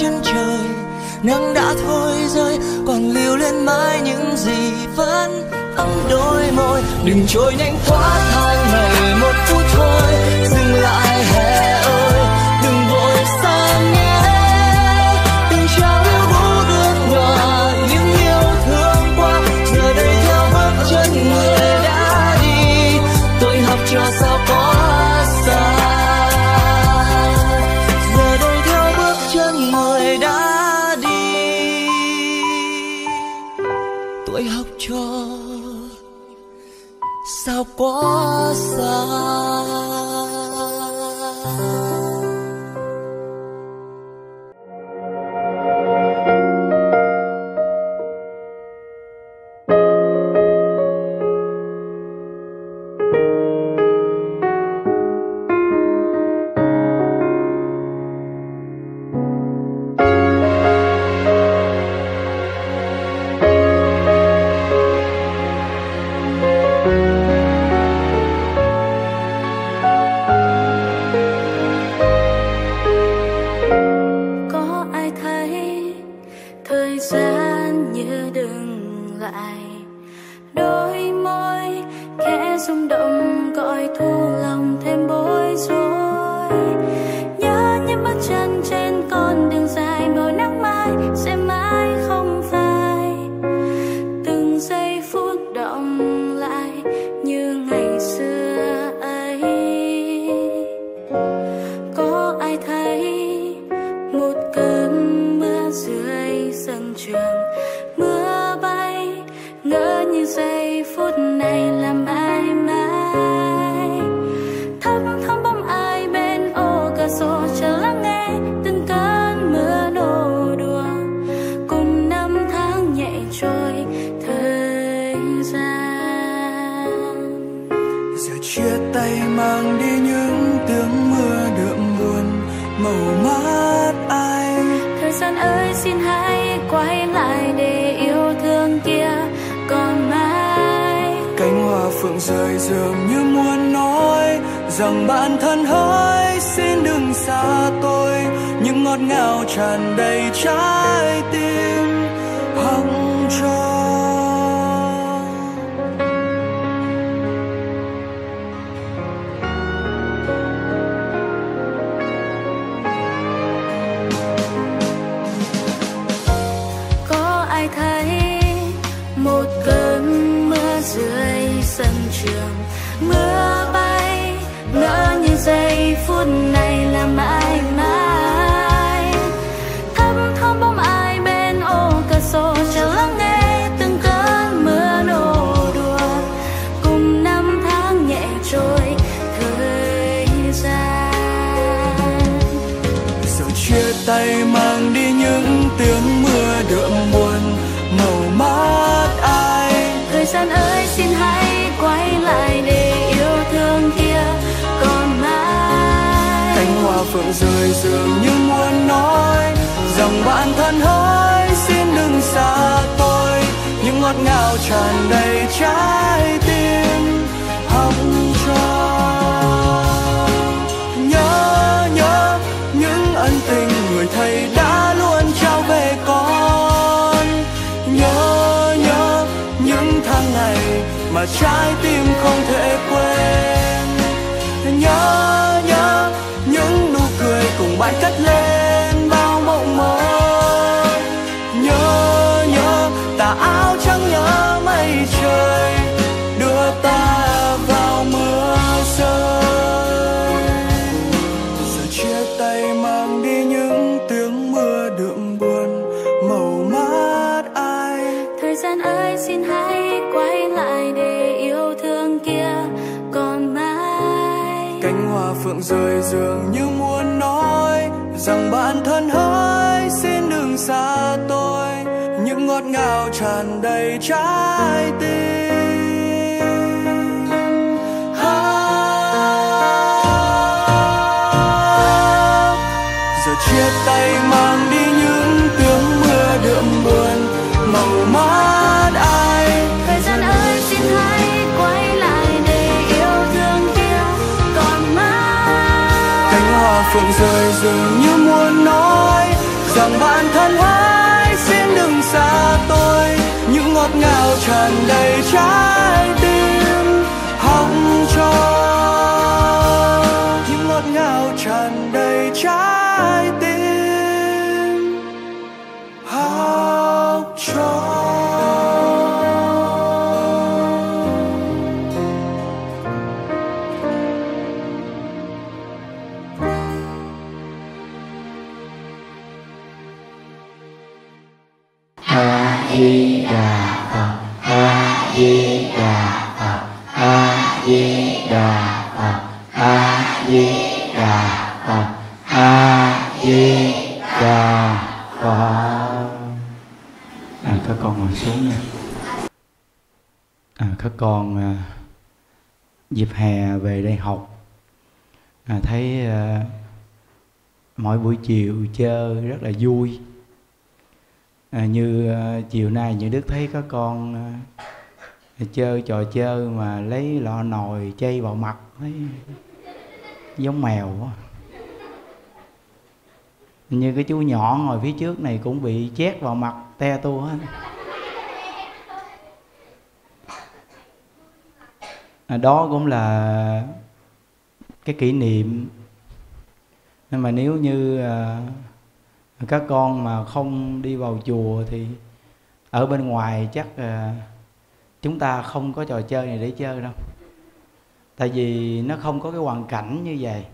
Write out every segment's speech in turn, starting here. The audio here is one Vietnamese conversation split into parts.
trên trời. Nắng đã thôi rơi, còn lưu lên mãi những gì vẫn ấm đôi môi. Đừng trôi nhanh quá, hai ngày một phút thôi. Mắt ai thời gian ơi xin hãy quay lại để yêu thương kia còn mãi. Cánh hoa phượng rơi dường như muốn nói rằng bạn thân hỡi xin đừng xa tôi. Những ngọt ngào tràn đầy trái tim giây phút này là mãi ngọt ngào tràn đầy trái tim. Hồng cho nhớ nhớ những ân tình người thầy đã luôn trao về con. Nhớ nhớ những tháng ngày mà trái tim không thể quên. Nhớ nhớ những nụ cười cùng bạn cất lên. Hoa rơi dường như muốn nói rằng bạn thân hỡi xin đừng xa tôi. Những ngọt ngào tràn đầy trái tim. Tràn đầy trái con à, dịp hè về đây học. À, thấy à, mỗi buổi chiều chơi rất là vui. À, như à, chiều nay những đức thấy các con à, chơi trò chơi mà lấy lọ nồi chay vào mặt thấy giống mèo quá. Như cái chú nhỏ ngồi phía trước này cũng bị chét vào mặt te tua hết. À, đó cũng là cái kỷ niệm. Nhưng mà nếu như à, các con mà không đi vào chùa thì ở bên ngoài chắc à, chúng ta không có trò chơi này để chơi đâu. Tại vì nó không có cái hoàn cảnh như vậy.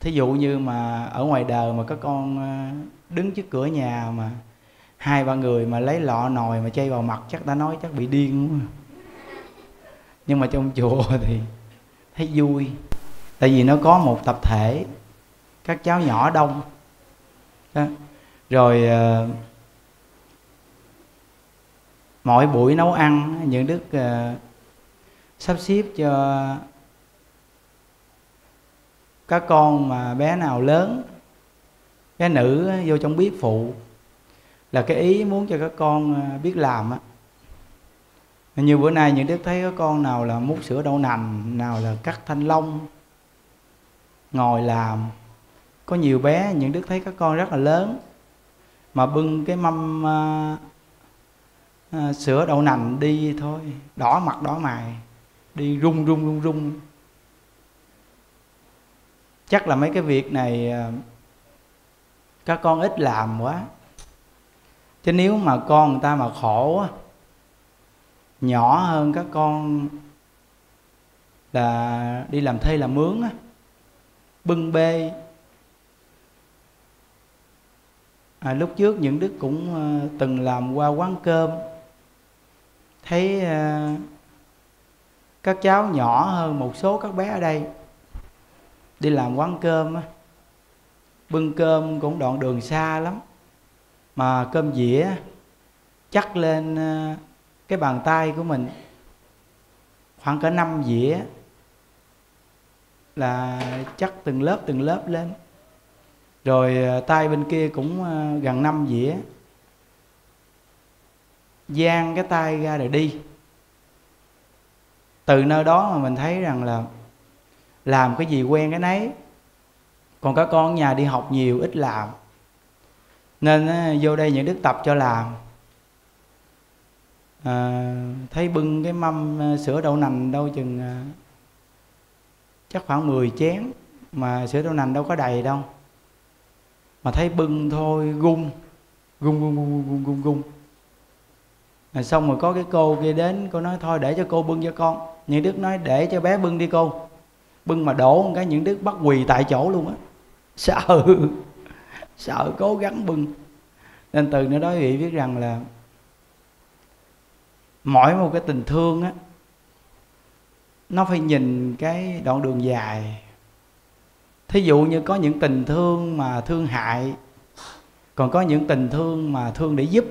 Thí dụ như mà ở ngoài đời mà các con à, đứng trước cửa nhà mà hai ba người mà lấy lọ nồi mà chay vào mặt chắc ta nói chắc bị điên quá nhưng mà trong chùa thì thấy vui. Tại vì nó có một tập thể các cháu nhỏ đông. Đó. rồi uh, mỗi buổi nấu ăn những đức uh, ờ, sắp xếp cho các con mà bé nào lớn bé nữ vô trong bếp phụ. Là cái ý muốn cho các con ờ, biết làm á như bữa nay những đức thấy có con nào là múc sữa đậu nành nào là cắt thanh long ngồi làm. Có nhiều bé những đức thấy các con rất là lớn mà bưng cái mâm à, à, sữa đậu nành đi thôi. Đỏ mặt đỏ mày đi rung rung rung rung. Chắc là mấy cái việc này à, các con ít làm quá. Chứ nếu mà con người ta mà khổ á nhỏ hơn các con là đi làm thuê làm mướn á bưng bê. À, lúc trước những đức cũng uh, từng làm qua quán cơm. Thấy uh, các cháu nhỏ hơn một số các bé ở đây. Đi làm quán cơm á bưng cơm cũng đoạn đường xa lắm. Mà cơm dĩa chắc lên uh, cái bàn tay của mình khoảng cả năm dĩa là chắc từng lớp từng lớp lên. Rồi à, tay bên kia cũng à, gần năm dĩa. Giang cái tay ra rồi đi. Từ nơi đó mà mình thấy rằng là làm cái gì quen cái nấy. Còn các con nhà đi học nhiều, ít làm. Nên à, vô đây những đức tập cho làm à, thấy bưng cái mâm à, sữa đậu nành đâu chừng à, chắc khoảng 10 chén mà sữa đậu nành đâu có đầy đâu. Mà thấy bưng thôi gung gung gung gung gung gung gung à, xong rồi có cái cô kia đến cô nói thôi để cho cô bưng cho con. Những đức nói để cho bé bưng đi cô. Bưng mà đổ một cái những đức bắt quỳ tại chỗ luôn á. Sợ sợ cố gắng bưng. Nên từ nữa đó vị biết rằng là mỗi một cái tình thương á, nó phải nhìn cái đoạn đường dài. Thí dụ như có những tình thương mà thương hại, còn có những tình thương mà thương để giúp.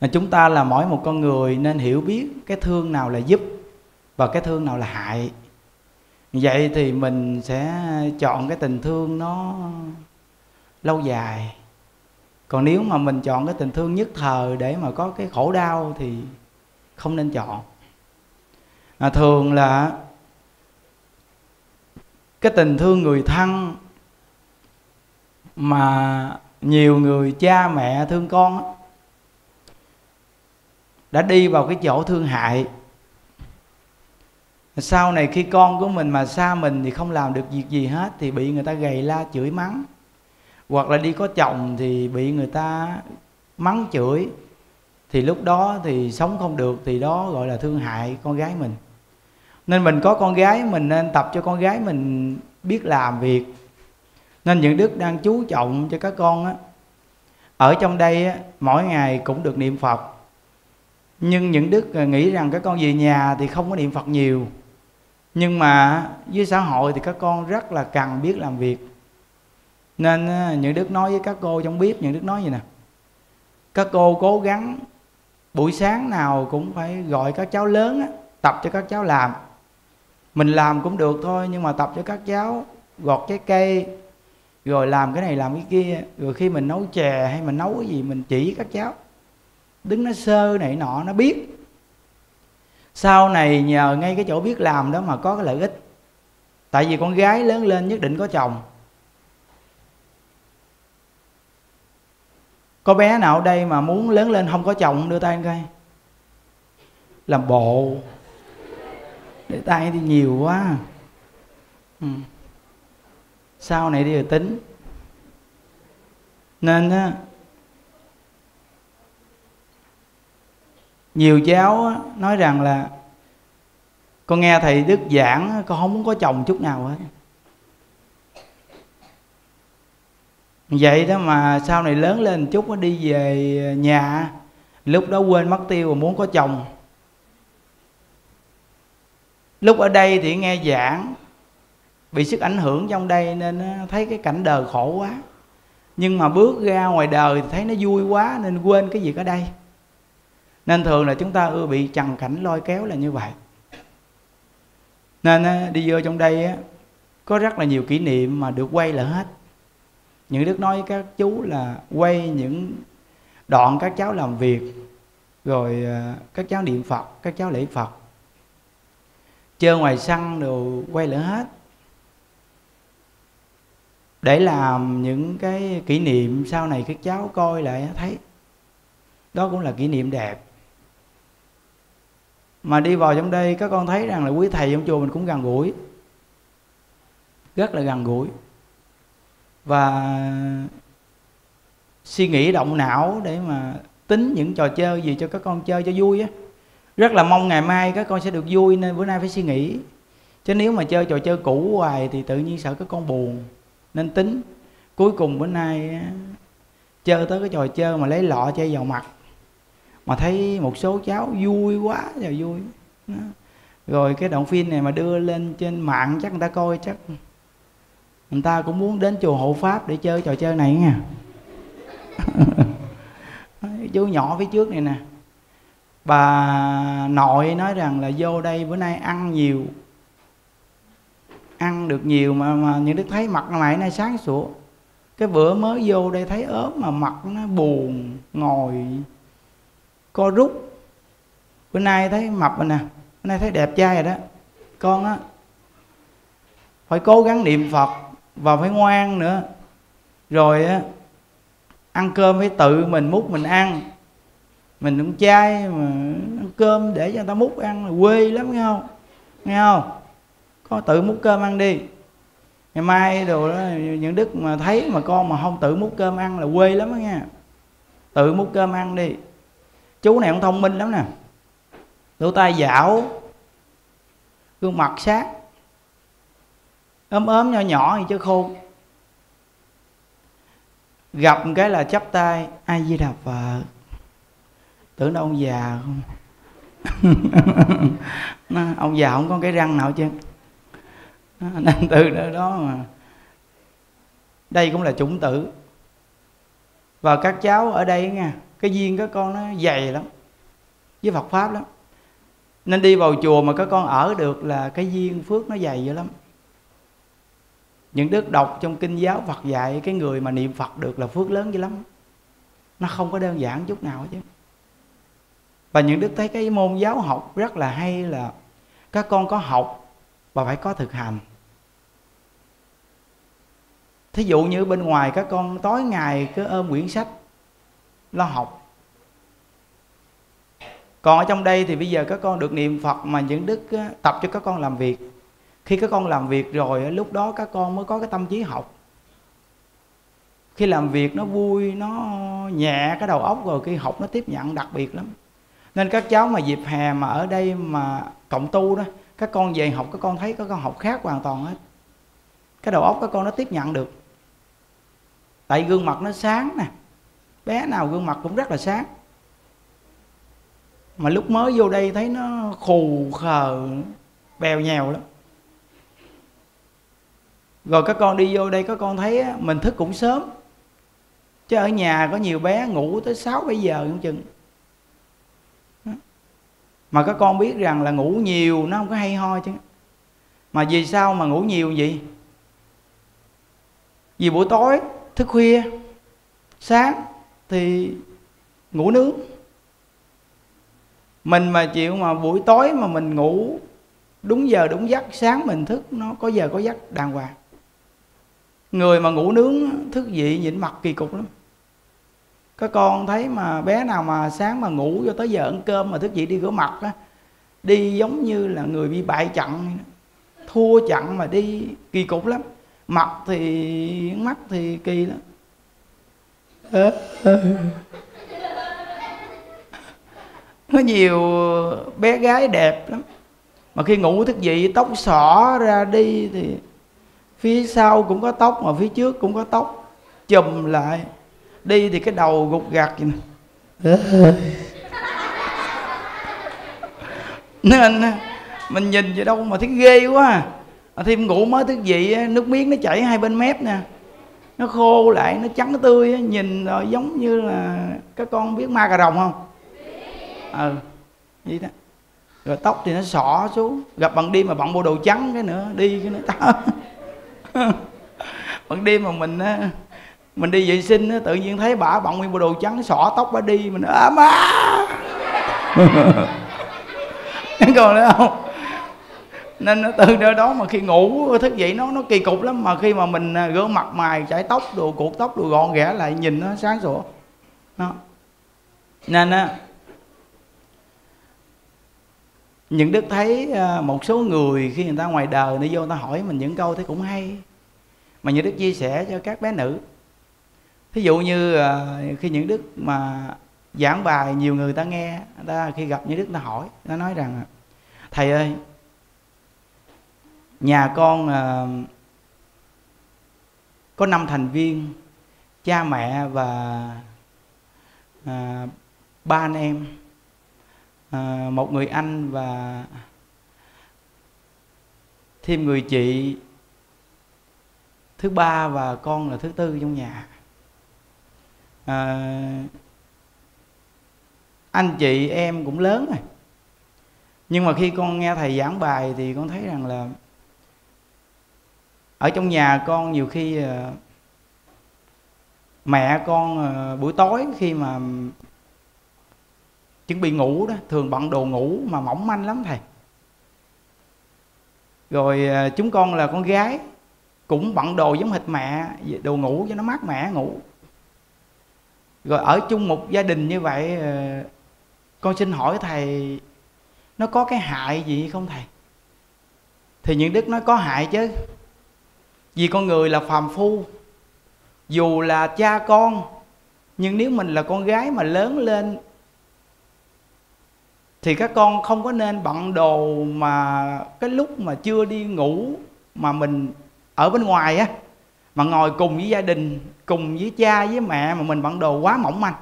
Mà chúng ta là mỗi một con người nên hiểu biết cái thương nào là giúp và cái thương nào là hại. Vậy thì mình sẽ chọn cái tình thương nó lâu dài còn nếu mà mình chọn cái tình thương nhất thời để mà có cái khổ đau thì không nên chọn. À, thường là cái tình thương người thân mà nhiều người cha mẹ thương con đã đi vào cái chỗ thương hại. Sau này khi con của mình mà xa mình thì không làm được việc gì hết thì bị người ta gầy la chửi mắng hoặc là đi có chồng thì bị người ta mắng chửi thì lúc đó thì sống không được thì đó gọi là thương hại con gái mình. Nên mình có con gái mình nên tập cho con gái mình biết làm việc. Nên những đức đang chú trọng cho các con á ở trong đây á, mỗi ngày cũng được niệm phật. Nhưng những đức à, nghĩ rằng các con về nhà thì không có niệm phật nhiều. Nhưng mà với xã hội thì các con rất là cần biết làm việc nên những đức nói với các cô trong bếp những đức nói gì nè. Các cô cố gắng buổi sáng nào cũng phải gọi các cháu lớn á, tập cho các cháu làm. Mình làm cũng được thôi nhưng mà tập cho các cháu gọt trái cây rồi làm cái này làm cái kia. Rồi khi mình nấu chè hay mình nấu cái gì mình chỉ các cháu. Đứng nó sơ này nọ nó biết. Sau này nhờ ngay cái chỗ biết làm đó mà có cái lợi ích. Tại vì con gái lớn lên nhất định có chồng. Có bé nào ở đây mà muốn lớn lên không có chồng đưa tay coi? Làm bộ. Để tay thì nhiều quá. Ừ. sau này đi rồi tính. Nên á nhiều cháu á, nói rằng là con nghe thầy đức giảng con không muốn có chồng chút nào hết. Vậy đó mà sau này lớn lên chút nó đi về nhà, lúc đó quên mất tiêu và muốn có chồng. Lúc ở đây thì nghe giảng, bị sức ảnh hưởng trong đây nên thấy cái cảnh đời khổ quá. Nhưng mà bước ra ngoài đời thì thấy nó vui quá nên quên cái việc ở đây. Nên thường là chúng ta ưa bị trần cảnh lôi kéo là như vậy. Nên đi vô trong đây có rất là nhiều kỷ niệm mà được quay lại hết những đức nói với các chú là quay những đoạn các cháu làm việc, rồi à, các cháu niệm phật, các cháu lễ phật. Chơi ngoài sân đều quay lại hết. Để làm những cái kỷ niệm sau này các cháu coi lại thấy. Đó cũng là kỷ niệm đẹp. Mà đi vào trong đây, các con thấy rằng là quý thầy trong chùa mình cũng gần gũi. Rất là gần gũi và suy nghĩ động não để mà tính những trò chơi gì cho các con chơi cho vui á. Rất là mong ngày mai các con sẽ được vui nên bữa nay phải suy nghĩ. Chứ nếu mà chơi trò chơi cũ hoài thì tự nhiên sợ các con buồn, nên tính. Cuối cùng bữa nay chơi tới cái trò chơi mà lấy lọ chơi vào mặt, mà thấy một số cháu vui quá giờ vui. Rồi cái đoạn phim này mà đưa lên trên mạng chắc người ta coi chắc người ta cũng muốn đến chùa hộ pháp để chơi trò chơi này nha. Chú nhỏ phía trước này nè. Bà nội nói rằng là vô đây bữa nay ăn nhiều. Ăn được nhiều mà mà những đức thấy mặt mày nay sáng sủa. Cái bữa mới vô đây thấy ốm mà mặt nó buồn, ngồi, co rút. Bữa nay thấy mập rồi nè, bữa nay thấy đẹp trai rồi đó. Con á, phải cố gắng niệm phật và phải ngoan nữa. Rồi á, ăn cơm phải tự mình múc mình ăn. Mình cũng chai mà ăn cơm để cho người ta múc ăn là quê lắm, nghe không? Nghe không? Có tự múc cơm ăn đi. Ngày mai đồ đó, những đức mà thấy mà con mà không tự múc cơm ăn là quê lắm đó nha tự múc cơm ăn đi. Chú này cũng thông minh lắm nè. Lỗ tai dảo gương mặt sát ốm ốm nhỏ nhỏ gì chứ khôn. Gặp một cái là chắp tay ai di đà phật. Tưởng đâu ông già không? Ông già không có cái răng nào chứ nên từ đó, đó mà. Đây cũng là chủng tử. Và các cháu ở đây nha cái duyên các con nó dày lắm với Phật pháp lắm. Nên đi vào chùa mà các con ở được là cái duyên phước nó dày dữ lắm những đức đọc trong kinh giáo Phật dạy, cái người mà niệm Phật được là phước lớn dữ lắm. Nó không có đơn giản chút nào chứ. Và những đức thấy cái môn giáo học rất là hay là các con có học và phải có thực hành. Thí dụ như bên ngoài các con tối ngày cứ ôm quyển sách lo học. Còn ở trong đây thì bây giờ các con được niệm phật mà những đức tập cho các con làm việc khi các con làm việc rồi lúc đó các con mới có cái tâm trí học. Khi làm việc nó vui, nó nhẹ, cái đầu óc rồi khi học nó tiếp nhận, đặc biệt lắm. Nên các cháu mà dịp hè mà ở đây mà cộng tu đó, các con về học, các con thấy các con học khác hoàn toàn hết. Cái đầu óc các con nó tiếp nhận được. Tại gương mặt nó sáng nè. Bé nào gương mặt cũng rất là sáng. Mà lúc mới vô đây thấy nó khù khờ, bèo nhèo lắm rồi các con đi vô đây, các con thấy mình thức cũng sớm. Chứ ở nhà có nhiều bé ngủ tới 6 bảy giờ cũng chừng. Mà các con biết rằng là ngủ nhiều nó không có hay ho chứ. Mà vì sao mà ngủ nhiều vậy? Vì buổi tối, thức khuya, sáng thì ngủ nướng. Mình mà chịu mà buổi tối mà mình ngủ đúng giờ đúng giấc, sáng mình thức, nó có giờ có giấc đàng hoàng người mà ngủ nướng, thức dậy nhịn mặt kỳ cục lắm. Các con thấy mà bé nào mà sáng mà ngủ cho tới giờ ăn cơm mà thức dậy đi rửa mặt á, đi giống như là người bị bại trận thua trận mà đi kỳ cục lắm. Mặt thì, mắt thì kỳ lắm. Ờ, ờ. Có nhiều bé gái đẹp lắm. Mà khi ngủ thức dậy, tóc xỏ ra đi thì phía sau cũng có tóc mà phía trước cũng có tóc. Chùm lại. Đi thì cái đầu gục gặt vậy nè. Nên mình nhìn vậy đâu mà thấy ghê quá à. thêm ngủ mới thức dậy nước miếng nó chảy hai bên mép nè. Nó khô lại, nó trắng tươi nhìn rồi giống như là các con biết ma cà rồng không? Ừ vậy đó. Rồi tóc thì nó xỏ xuống. Gặp bằng đi mà bận bộ đồ trắng cái nữa, đi cái nữa. tao ban đêm mà mình á, mình đi vệ sinh á, tự nhiên thấy bà bận nguyên bộ đồ trắng, xỏ tóc bà đi, mình á à, má! Còn nữa không? Nên nó từ đó đó mà khi ngủ thức dậy nó nó kỳ cục lắm, mà khi mà mình à, gỡ mặt mày chải tóc đồ, cuộn tóc đồ gọn ghẽ lại, nhìn nó sáng sủa. Nó nên á những đức thấy à, một số người khi người ta ngoài đời nó vô người ta hỏi mình những câu thấy cũng hay. Mà những đức chia sẻ cho các bé nữ. Thí dụ như à, khi những đức mà giảng bài nhiều người ta nghe, người ta khi gặp những đức ta hỏi, nó nói rằng, thầy ơi, nhà con à, có năm thành viên, cha mẹ và ba anh em à, một người anh và thêm người chị. Thứ ba và con là thứ tư trong nhà. À, anh chị em cũng lớn rồi. Nhưng mà khi con nghe thầy giảng bài thì con thấy rằng là ở trong nhà con nhiều khi à, mẹ con à, buổi tối khi mà chuẩn bị ngủ đó, thường bận đồ ngủ mà mỏng manh lắm thầy. Rồi à, chúng con là con gái, cũng bận đồ giống hệt mẹ, đồ ngủ cho nó mát mẻ, ngủ. Rồi ở chung một gia đình như vậy à, con xin hỏi thầy, nó có cái hại gì không thầy? Thì những đức nói có hại chứ. Vì con người là phàm phu, dù là cha con, nhưng nếu mình là con gái mà lớn lên thì các con không có nên bận đồ mà cái lúc mà chưa đi ngủ mà mình ở bên ngoài á, mà ngồi cùng với gia đình, cùng với cha, với mẹ mà mình bận đồ quá mỏng manh.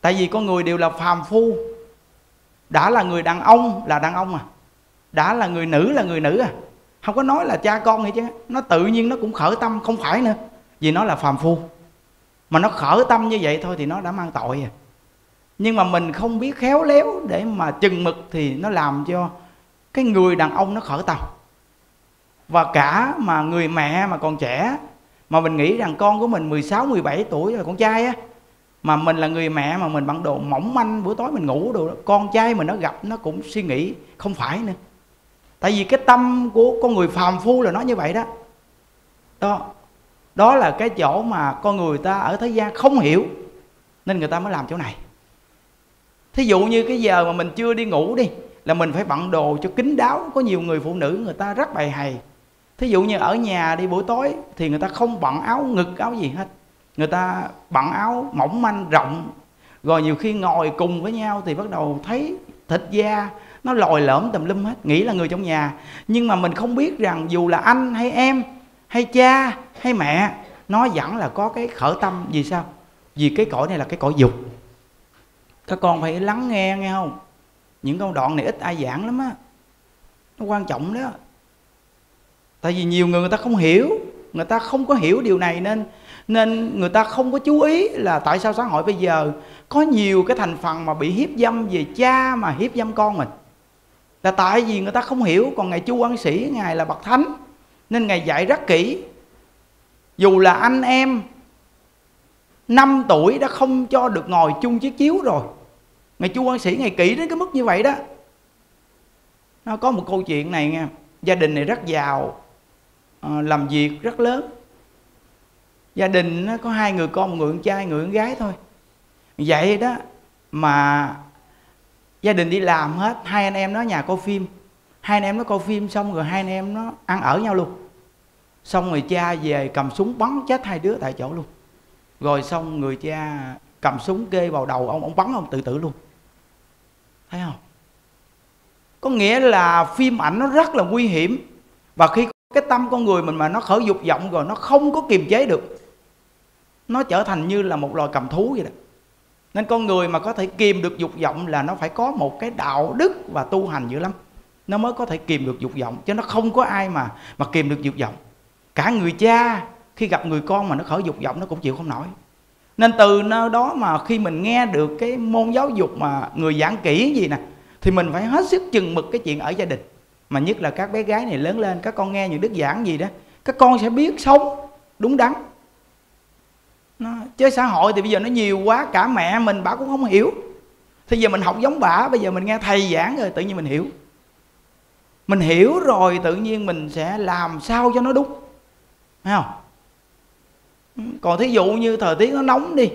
Tại vì con người đều là phàm phu. Đã là người đàn ông là đàn ông à. Đã là người nữ là người nữ à. Không có nói là cha con hay chứ. Nó tự nhiên nó cũng khởi tâm, không phải nữa. Vì nó là phàm phu. Mà nó khởi tâm như vậy thôi thì nó đã mang tội rồi nhưng mà mình không biết khéo léo để mà chừng mực thì nó làm cho cái người đàn ông nó khởi tàu. Và cả mà người mẹ mà còn trẻ mà mình nghĩ rằng con của mình 16, 17 tuổi là con trai á mà mình là người mẹ mà mình bận đồ mỏng manh buổi tối mình ngủ đồ đó. con trai mình nó gặp nó cũng suy nghĩ không phải nữa. Tại vì cái tâm của con người phàm phu là nó như vậy đó. Đó đó là cái chỗ mà con người ta ở thế gian không hiểu nên người ta mới làm chỗ này thí dụ như cái giờ mà mình chưa đi ngủ đi, là mình phải bận đồ cho kín đáo. Có nhiều người phụ nữ người ta rất bày hày thí dụ như ở nhà đi buổi tối thì người ta không bận áo ngực, áo gì hết. Người ta bận áo mỏng manh, rộng. Rồi nhiều khi ngồi cùng với nhau thì bắt đầu thấy thịt da nó lòi lõm tùm lum hết. Nghĩ là người trong nhà. Nhưng mà mình không biết rằng dù là anh hay em, hay cha, hay mẹ, nó vẫn là có cái khởi tâm. Vì sao? Vì cái cõi này là cái cõi dục các con phải lắng nghe nghe không? Những câu đoạn này ít ai giảng lắm á. Nó quan trọng đó. Tại vì nhiều người người ta không hiểu. Người ta không có hiểu điều này nên nên người ta không có chú ý là tại sao xã hội bây giờ có nhiều cái thành phần mà bị hiếp dâm về cha mà hiếp dâm con mình. Là tại vì người ta không hiểu. Còn ngài chu quan sĩ ngài là bậc thánh, nên ngài dạy rất kỹ. Dù là anh em 5 tuổi đã không cho được ngồi chung chiếc chiếu rồi ngài chú quan sĩ ngài kỹ đến cái mức như vậy đó. Nó có một câu chuyện này nha gia đình này rất giàu ờ, làm việc rất lớn. Gia đình nó có hai người con, một người con trai người con gái thôi. Vậy đó, mà gia đình đi làm hết, hai anh em nó nhà coi phim. Hai anh em nó coi phim xong rồi hai anh em nó ăn ở nhau luôn. Xong người cha về cầm súng bắn chết hai đứa tại chỗ luôn. Rồi xong người cha cầm súng kê vào đầu ông ông bắn ông tự tử luôn thấy không? Có nghĩa là phim ảnh nó rất là nguy hiểm. Và khi cái tâm con người mình mà nó khởi dục vọng rồi, nó không có kiềm chế được, nó trở thành như là một loài cầm thú vậy đó. Nên con người mà có thể kìm được dục vọng là nó phải có một cái đạo đức và tu hành dữ lắm. Nó mới có thể kìm được dục vọng, chứ nó không có ai mà mà kìm được dục vọng. Cả người cha, khi gặp người con mà nó khởi dục vọng, nó cũng chịu không nổi nên từ nơi đó mà khi mình nghe được cái môn giáo dục mà người giảng kỹ gì nè thì mình phải hết sức chừng mực cái chuyện ở gia đình. Mà nhất là các bé gái này lớn lên các con nghe những đức giảng gì đó các con sẽ biết sống đúng đắn. Nó, chứ xã hội thì bây giờ nó nhiều quá cả mẹ mình bà cũng không hiểu. Thì giờ mình học giống bà bây giờ mình nghe thầy giảng rồi tự nhiên mình hiểu. Mình hiểu rồi tự nhiên mình sẽ làm sao cho nó đúng. Thấy không? Còn thí dụ như thời tiết nó nóng đi,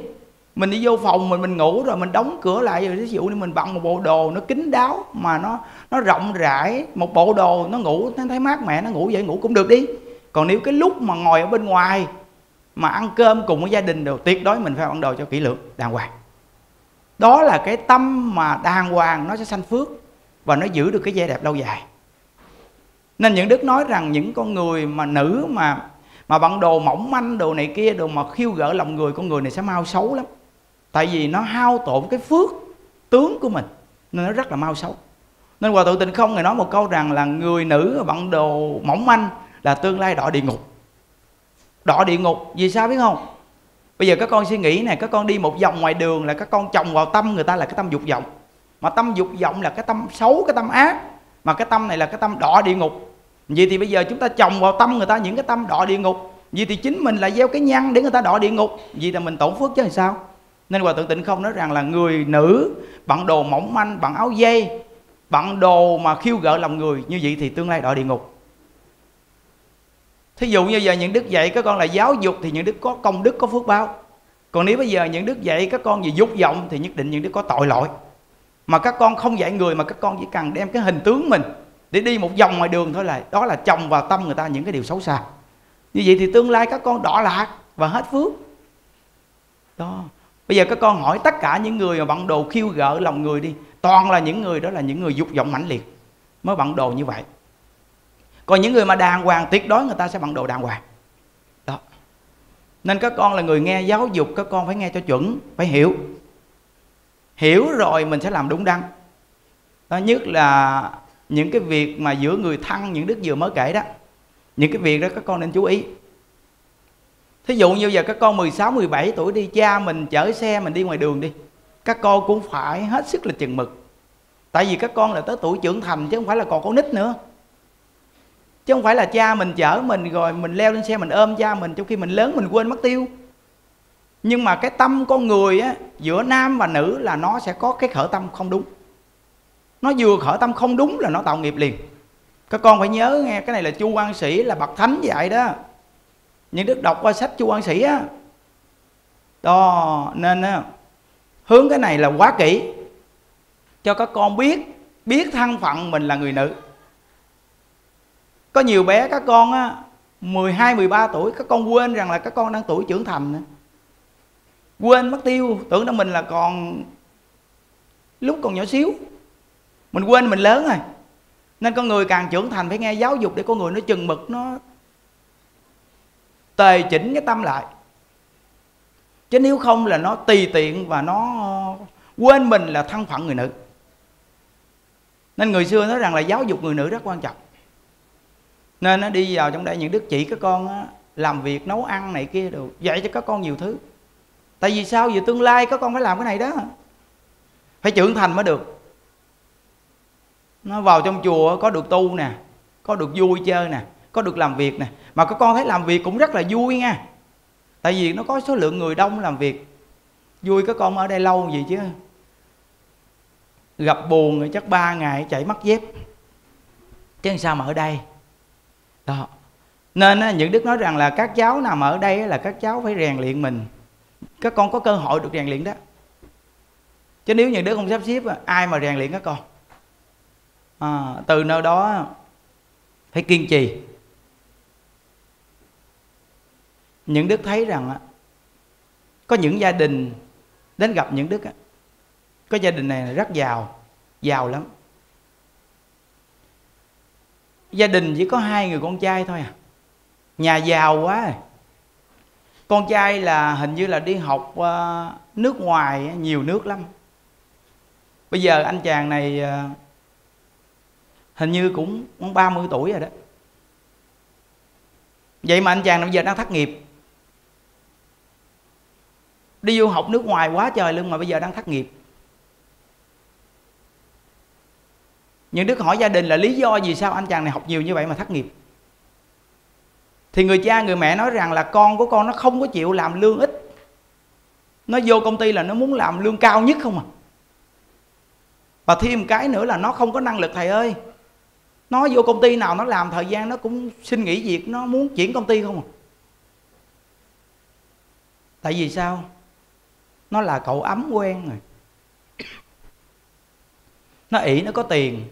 mình đi vô phòng mình mình ngủ rồi mình đóng cửa lại rồi thí dụ như mình bận một bộ đồ nó kín đáo mà nó nó rộng rãi, một bộ đồ nó ngủ, nó thấy mát mẻ, nó ngủ vậy ngủ cũng được đi. Còn nếu cái lúc mà ngồi ở bên ngoài mà ăn cơm cùng với gia đình đều, tuyệt đối mình phải ăn đồ cho kỹ lưỡng, đàng hoàng. Đó là cái tâm mà đàng hoàng nó sẽ sanh phước và nó giữ được cái vẻ đẹp lâu dài. Nên những đức nói rằng những con người mà nữ mà mà bận đồ mỏng manh, đồ này kia, đồ mà khiêu gợi lòng người, con người này sẽ mau xấu lắm. Tại vì nó hao tổn cái phước tướng của mình, nên nó rất là mau xấu. Nên hòa thượng tịnh không người nói một câu rằng là người nữ bận đồ mỏng manh là tương lai đọa địa ngục. Đọa địa ngục, vì sao biết không? Bây giờ các con suy nghĩ này các con đi một vòng ngoài đường là các con chồng vào tâm người ta là cái tâm dục vọng. Mà tâm dục vọng là cái tâm xấu, cái tâm ác. Mà cái tâm này là cái tâm đọa địa ngục vậy thì bây giờ chúng ta trồng vào tâm người ta, những cái tâm đọa địa ngục. Vì thì chính mình là gieo cái nhăn để người ta đọa địa ngục. Vì là mình tổn phước chứ làm sao? Nên hòa thượng tịnh không nói rằng là người nữ bằng đồ mỏng manh bằng áo dây bằng đồ mà khiêu gợi lòng người, như vậy thì tương lai đọa địa ngục. Thí dụ như giờ những đức dạy các con là giáo dục thì những đức có công đức có phước báo. Còn nếu bây giờ những đức dạy các con về dục vọng thì nhất định những đức có tội lỗi. Mà các con không dạy người mà các con chỉ cần đem cái hình tướng mình để đi một vòng ngoài đường thôi là, đó là chồng vào tâm người ta những cái điều xấu xa. Như vậy thì tương lai các con đỏ lạc và hết phước. Đó. Bây giờ các con hỏi tất cả những người mà bận đồ khiêu gợi lòng người đi, toàn là những người đó là những người dục vọng mãnh liệt, mới bận đồ như vậy. Còn những người mà đàng hoàng, tuyệt đối người ta sẽ bận đồ đàng hoàng. Đó. Nên các con là người nghe giáo dục, các con phải nghe cho chuẩn, phải hiểu. Hiểu rồi mình sẽ làm đúng đắn. Đó, nhất là những cái việc mà giữa người thân những đức vừa mới kể đó những cái việc đó các con nên chú ý. Thí dụ như giờ các con 16, 17 tuổi đi cha mình chở xe mình đi ngoài đường đi các con cũng phải hết sức là chừng mực. Tại vì các con là tới tuổi trưởng thành chứ không phải là còn con nít nữa. Chứ không phải là cha mình chở mình rồi mình leo lên xe mình ôm cha mình trong khi mình lớn mình quên mất tiêu. Nhưng mà cái tâm con người á giữa nam và nữ là nó sẽ có cái khởi tâm không đúng nó vừa khởi tâm không đúng là nó tạo nghiệp liền. Các con phải nhớ nghe cái này là chu quan sĩ là bậc thánh dạy đó. Những đức đọc qua sách chu quan sĩ á. Đó nên á hướng cái này là quá kỹ. Cho các con biết biết thân phận mình là người nữ. Có nhiều bé các con á 12, 13 tuổi các con quên rằng là các con đang tuổi trưởng thành nữa. Quên mất tiêu Tưởng đó mình là còn Lúc còn nhỏ xíu. Mình quên mình lớn rồi. Nên con người càng trưởng thành phải nghe giáo dục Để con người nó chừng mực Nó tề chỉnh cái tâm lại. Chứ nếu không là nó tùy tiện Và nó quên mình là thân phận người nữ. Nên người xưa nói rằng là giáo dục người nữ rất quan trọng. Nên nó đi vào trong đây những đức chỉ các con á, làm việc nấu ăn này kia đều dạy cho các con nhiều thứ. Tại vì sao? Vì tương lai các con phải làm cái này đó. Phải trưởng thành mới được nó vào trong chùa có được tu nè, có được vui chơi nè, có được làm việc nè. Mà các con thấy làm việc cũng rất là vui nha. Tại vì nó có số lượng người đông làm việc. Vui các con ở đây lâu gì chứ. Gặp buồn rồi chắc ba ngày chảy mắt dép. Chứ sao mà ở đây? Đó. Nên những đức nói rằng là các cháu nằm ở đây là các cháu phải rèn luyện mình. Các con có cơ hội được rèn luyện đó. Chứ nếu những đứa không sắp xếp ai mà rèn luyện các con? À, từ nơi đó phải kiên trì. Những đức thấy rằng có những gia đình đến gặp những đức có gia đình này rất giàu giàu lắm. Gia đình chỉ có hai người con trai thôi à. Nhà giàu quá à. con trai là hình như là đi học à, nước ngoài nhiều nước lắm. Bây giờ anh chàng này à, hình như cũng 30 tuổi rồi đó. Vậy mà anh chàng bây giờ đang thất nghiệp. Đi du học nước ngoài quá trời luôn mà bây giờ đang thất nghiệp. Những đức hỏi gia đình là lý do gì sao anh chàng này học nhiều như vậy mà thất nghiệp. Thì người cha, người mẹ nói rằng là con của con nó không có chịu làm lương ít. Nó vô công ty là nó muốn làm lương cao nhất không à. Và thêm cái nữa là nó không có năng lực, thầy ơi nó vô công ty nào nó làm thời gian nó cũng xin nghỉ việc, nó muốn chuyển công ty không à? Tại vì sao? Nó là cậu ấm quen rồi. Nó ỷ, nó có tiền.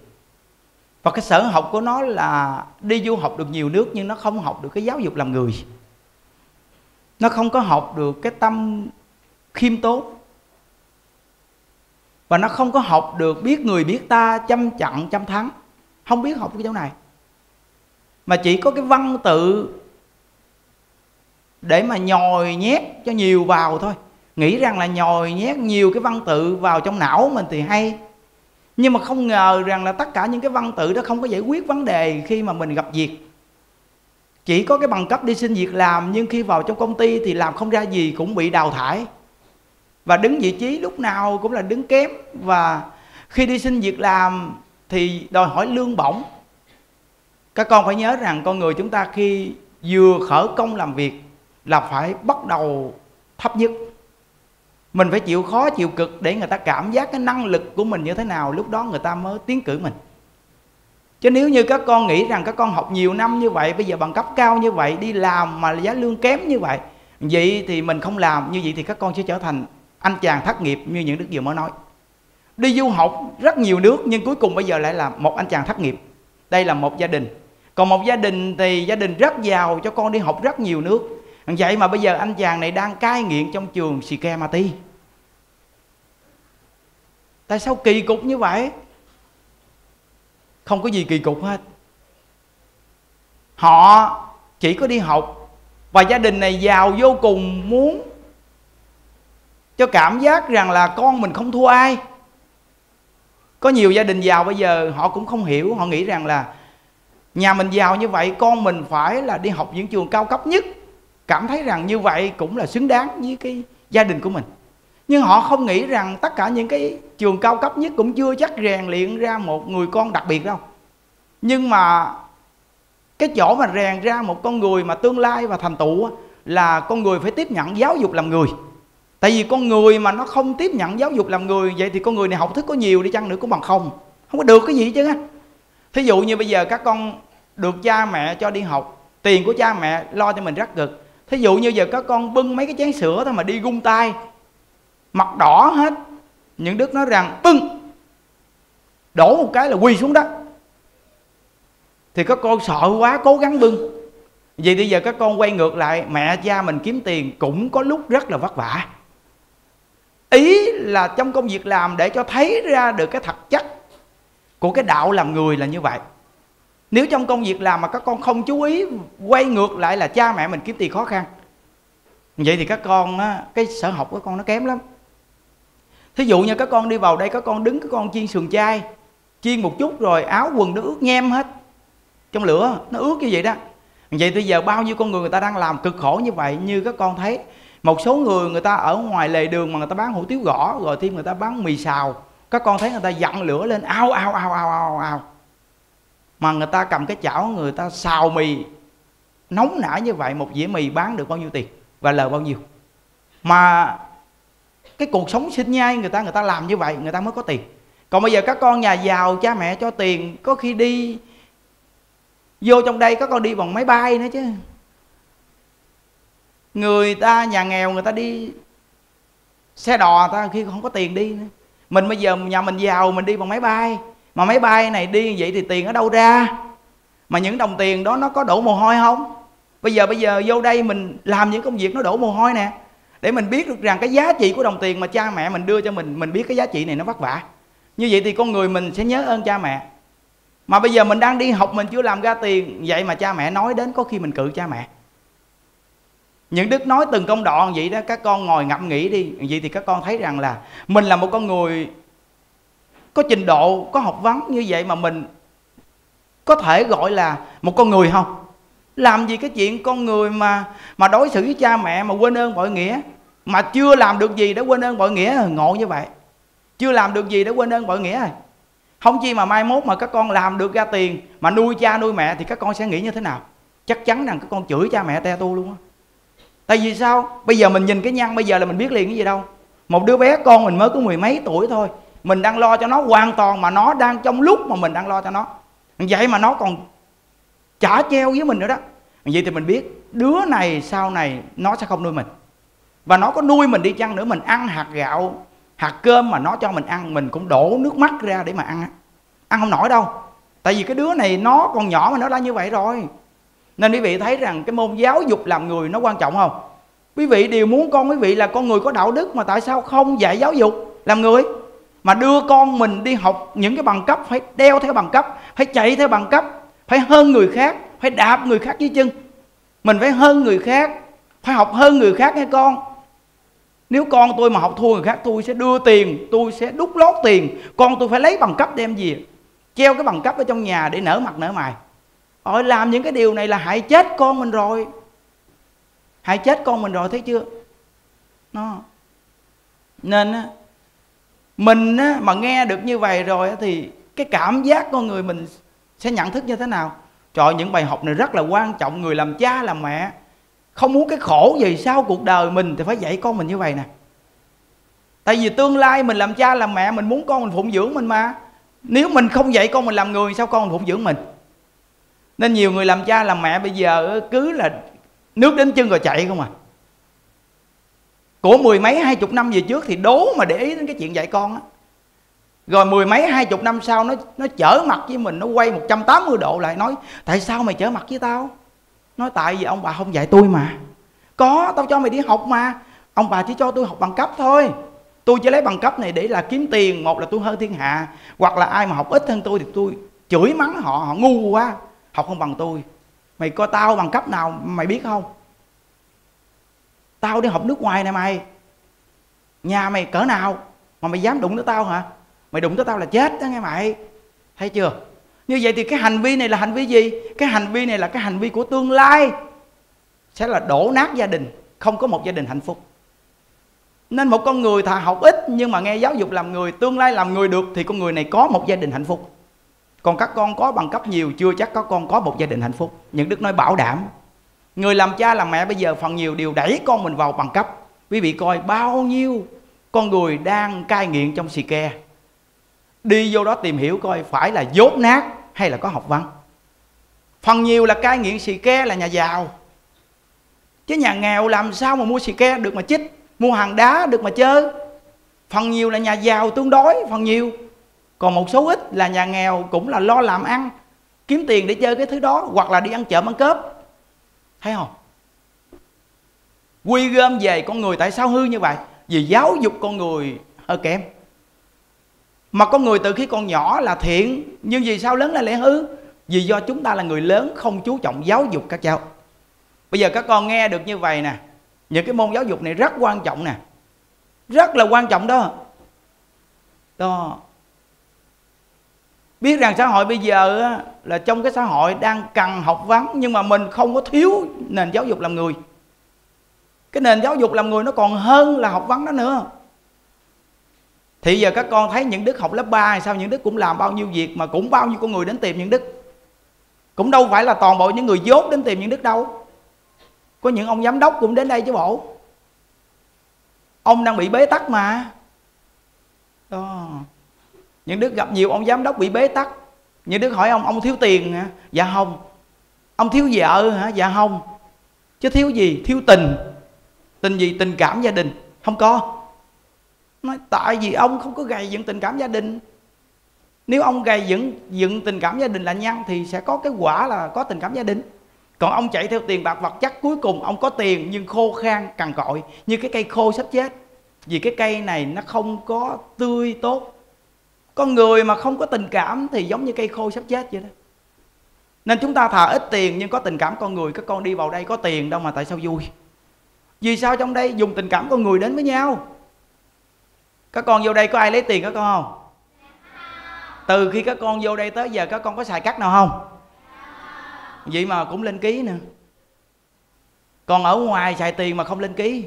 Và cái sở học của nó là đi du học được nhiều nước nhưng nó không học được cái giáo dục làm người. Nó không có học được cái tâm khiêm tốn. Và nó không có học được biết người biết ta, chăm chặn, chăm thắng không biết học cái chỗ này. Mà chỉ có cái văn tự để mà nhồi nhét cho nhiều vào thôi. Nghĩ rằng là nhồi nhét nhiều cái văn tự vào trong não mình thì hay. Nhưng mà không ngờ rằng là tất cả những cái văn tự đó không có giải quyết vấn đề khi mà mình gặp việc. Chỉ có cái bằng cấp đi xin việc làm, nhưng khi vào trong công ty thì làm không ra gì cũng bị đào thải. Và đứng vị trí lúc nào cũng là đứng kém. Và khi đi xin việc làm thì đòi hỏi lương bổng. Các con phải nhớ rằng con người chúng ta khi vừa khởi công làm việc là phải bắt đầu thấp nhất. Mình phải chịu khó, chịu cực để người ta cảm giác cái năng lực của mình như thế nào, lúc đó người ta mới tiến cử mình. Chứ nếu như các con nghĩ rằng các con học nhiều năm như vậy, bây giờ bằng cấp cao như vậy, đi làm mà giá lương kém như vậy vậy thì mình không làm, như vậy thì các con sẽ trở thành anh chàng thất nghiệp như những đức vừa mới nói đi du học rất nhiều nước, nhưng cuối cùng bây giờ lại là một anh chàng thất nghiệp. Đây là một gia đình. Còn một gia đình thì gia đình rất giàu, cho con đi học rất nhiều nước. Vậy mà bây giờ anh chàng này đang cai nghiện trong trường Sike Mati. Tại sao kỳ cục như vậy? Không có gì kỳ cục hết. Họ chỉ có đi học và gia đình này giàu vô cùng, muốn cho cảm giác rằng là con mình không thua ai có nhiều gia đình giàu bây giờ họ cũng không hiểu, họ nghĩ rằng là nhà mình giàu như vậy, con mình phải là đi học những trường cao cấp nhất. Cảm thấy rằng như vậy cũng là xứng đáng với cái gia đình của mình. Nhưng họ không nghĩ rằng tất cả những cái trường cao cấp nhất cũng chưa chắc rèn luyện ra một người con đặc biệt đâu. Nhưng mà cái chỗ mà rèn ra một con người mà tương lai và thành tựu là con người phải tiếp nhận giáo dục làm người tại vì con người mà nó không tiếp nhận giáo dục làm người vậy thì con người này học thức có nhiều đi chăng nữa cũng bằng không. Không có được cái gì chứ á. Thí dụ như bây giờ các con được cha mẹ cho đi học, tiền của cha mẹ lo cho mình rất cực. Thí dụ như giờ các con bưng mấy cái chén sữa thôi mà đi gung tay, mặt đỏ hết, những đức nói rằng, bưng. Đổ một cái là quỳ xuống đất. Thì các con sợ quá, cố gắng bưng. Vậy bây giờ các con quay ngược lại, mẹ cha mình kiếm tiền cũng có lúc rất là vất vả ý là trong công việc làm để cho thấy ra được cái thật chất của cái đạo làm người là như vậy. Nếu trong công việc làm mà các con không chú ý, quay ngược lại là cha mẹ mình kiếm tiền khó khăn. Vậy thì các con cái sở học của con nó kém lắm. Thí dụ như các con đi vào đây, các con đứng, các con chiên sườn chay chiên một chút rồi áo quần nó ướt nhem hết. Trong lửa, nó ướt như vậy đó. Vậy bây giờ bao nhiêu con người người ta đang làm cực khổ như vậy, như các con thấy một số người người ta ở ngoài lề đường mà người ta bán hủ tiếu gõ, rồi thêm người ta bán mì xào. Các con thấy người ta dặn lửa lên, ao ao ao ao ao ao mà người ta cầm cái chảo, người ta xào mì, nóng nảy như vậy, một dĩa mì bán được bao nhiêu tiền và lời bao nhiêu? Mà cái cuộc sống sinh nhai người ta người ta làm như vậy, người ta mới có tiền. Còn bây giờ các con nhà giàu, cha mẹ cho tiền, có khi đi vô trong đây các con đi bằng máy bay nữa chứ người ta, nhà nghèo người ta đi xe đò ta khi không có tiền đi nữa. Mình bây giờ nhà mình giàu, mình đi bằng máy bay. Mà máy bay này đi vậy thì tiền ở đâu ra? Mà những đồng tiền đó nó có đổ mồ hôi không? Bây giờ bây giờ vô đây mình làm những công việc nó đổ mồ hôi nè. Để mình biết được rằng cái giá trị của đồng tiền mà cha mẹ mình đưa cho mình mình biết cái giá trị này nó vất vả. Như vậy thì con người mình sẽ nhớ ơn cha mẹ. Mà bây giờ mình đang đi học, mình chưa làm ra tiền, vậy mà cha mẹ nói đến có khi mình cự cha mẹ những đức nói từng công đoạn vậy đó, các con ngồi ngẫm nghĩ đi. Vậy thì các con thấy rằng là mình là một con người có trình độ, có học vấn như vậy mà mình có thể gọi là một con người không? Làm gì cái chuyện con người mà mà đối xử với cha mẹ mà quên ơn bội nghĩa? Mà chưa làm được gì để quên ơn bội nghĩa, ngộ như vậy. Chưa làm được gì để quên ơn bội nghĩa. Rồi không chi mà mai mốt mà các con làm được ra tiền mà nuôi cha nuôi mẹ thì các con sẽ nghĩ như thế nào? Chắc chắn rằng các con chửi cha mẹ te tu luôn á tại vì sao? Bây giờ mình nhìn cái nhăn, bây giờ là mình biết liền cái gì đâu. Một đứa bé con mình mới có mười mấy tuổi thôi. Mình đang lo cho nó hoàn toàn mà nó đang trong lúc mà mình đang lo cho nó. Vậy mà nó còn trả treo với mình nữa đó. Vậy thì mình biết, đứa này sau này nó sẽ không nuôi mình. Và nó có nuôi mình đi chăng nữa, mình ăn hạt gạo, hạt cơm mà nó cho mình ăn, mình cũng đổ nước mắt ra để mà ăn ăn không nổi đâu. Tại vì cái đứa này nó còn nhỏ mà nó đã như vậy rồi nên quý vị thấy rằng cái môn giáo dục làm người nó quan trọng không? Quý vị đều muốn con quý vị là con người có đạo đức mà tại sao không dạy giáo dục, làm người? Mà đưa con mình đi học những cái bằng cấp, phải đeo theo bằng cấp, phải chạy theo bằng cấp, phải hơn người khác, phải đạp người khác dưới chân. Mình phải hơn người khác, phải học hơn người khác nghe con. Nếu con tôi mà học thua người khác, tôi sẽ đưa tiền, tôi sẽ đút lót tiền. Con tôi phải lấy bằng cấp đem gì treo cái bằng cấp ở trong nhà để nở mặt nở mày. Ôi làm những cái điều này là hại chết con mình rồi. Hại chết con mình rồi thấy chưa? Nó. Nên á Mình á, mà nghe được như vậy rồi Thì cái cảm giác con người mình Sẽ nhận thức như thế nào? Trời những bài học này rất là quan trọng. Người làm cha làm mẹ Không muốn cái khổ gì sau cuộc đời mình Thì phải dạy con mình như vậy nè. Tại vì tương lai mình làm cha làm mẹ Mình muốn con mình phụng dưỡng mình mà. Nếu mình không dạy con mình làm người Sao con mình phụng dưỡng mình? Nên nhiều người làm cha làm mẹ bây giờ cứ là nước đến chân rồi chạy không à. Của mười mấy, hai chục năm về trước thì đố mà để ý đến cái chuyện dạy con á. Rồi mười mấy, hai chục năm sau nó nó chở mặt với mình, nó quay 180 độ lại nói, tại sao mày chở mặt với tao? Nói, tại vì ông bà không dạy tôi mà. Có, tao cho mày đi học mà. Ông bà chỉ cho tôi học bằng cấp thôi. Tôi chỉ lấy bằng cấp này để là kiếm tiền, một là tôi hơn thiên hạ, hoặc là ai mà học ít hơn tôi thì tôi chửi mắng họ họ ngu quá học không bằng tôi. Mày coi tao bằng cấp nào mày biết không? Tao đi học nước ngoài này mày. Nhà mày cỡ nào mà mày dám đụng tới tao hả? Mày đụng tới tao là chết đó nghe mày. Thấy chưa? Như vậy thì cái hành vi này là hành vi gì? Cái hành vi này là cái hành vi của tương lai. Sẽ là đổ nát gia đình, không có một gia đình hạnh phúc. Nên một con người thà học ít nhưng mà nghe giáo dục làm người, tương lai làm người được thì con người này có một gia đình hạnh phúc còn các con có bằng cấp nhiều, chưa chắc các con có một gia đình hạnh phúc. Những đức nói bảo đảm. Người làm cha làm mẹ bây giờ phần nhiều đều đẩy con mình vào bằng cấp. Quý vị coi, bao nhiêu con người đang cai nghiện trong xì ke. Đi vô đó tìm hiểu coi phải là dốt nát hay là có học văn. Phần nhiều là cai nghiện xì ke là nhà giàu. Chứ nhà nghèo làm sao mà mua xì ke được mà chích, mua hàng đá được mà chơi. Phần nhiều là nhà giàu tương đối, phần nhiều còn một số ít là nhà nghèo cũng là lo làm ăn, kiếm tiền để chơi cái thứ đó hoặc là đi ăn chợ ăn cướp thấy không? Quy gom về con người tại sao hư như vậy? Vì giáo dục con người hơi kém. Mà con người từ khi còn nhỏ là thiện, nhưng vì sao lớn lên lại hư? Vì do chúng ta là người lớn, không chú trọng giáo dục các cháu. Bây giờ các con nghe được như vậy nè, những cái môn giáo dục này rất quan trọng nè. Rất là quan trọng đó. Đó biết rằng xã hội bây giờ là trong cái xã hội đang cần học vấn, nhưng mà mình không có thiếu nền giáo dục làm người. Cái nền giáo dục làm người nó còn hơn là học vấn đó nữa. Thì giờ các con thấy những đức học lớp 3 hay sao? Những đức cũng làm bao nhiêu việc mà cũng bao nhiêu con người đến tìm những đức cũng đâu phải là toàn bộ những người dốt đến tìm những đức đâu. Có những ông giám đốc cũng đến đây chứ bộ. Ông đang bị bế tắc mà. Đó những đức gặp nhiều ông giám đốc bị bế tắc. Những đức hỏi ông ông thiếu tiền hả? Dạ không. Ông thiếu vợ hả? Dạ không. Chứ thiếu gì? Thiếu tình. Tình gì? Tình cảm gia đình. Không có. Nói, tại vì ông không có gầy dựng tình cảm gia đình. Nếu ông gầy dựng dựng tình cảm gia đình là nhân thì sẽ có cái quả là có tình cảm gia đình. Còn ông chạy theo tiền bạc vật chất cuối cùng, ông có tiền nhưng khô khan, cằn cội, như cái cây khô sắp chết. Vì cái cây này nó không có tươi tốt con người mà không có tình cảm thì giống như cây khô sắp chết vậy đó. Nên chúng ta thà ít tiền nhưng có tình cảm con người, các con đi vào đây có tiền đâu mà tại sao vui? Vì sao trong đây dùng tình cảm con người đến với nhau? Các con vô đây có ai lấy tiền các con không? Từ khi các con vô đây tới giờ các con có xài cắt nào không? Vậy mà cũng lên ký nữa. Còn ở ngoài xài tiền mà không lên ký.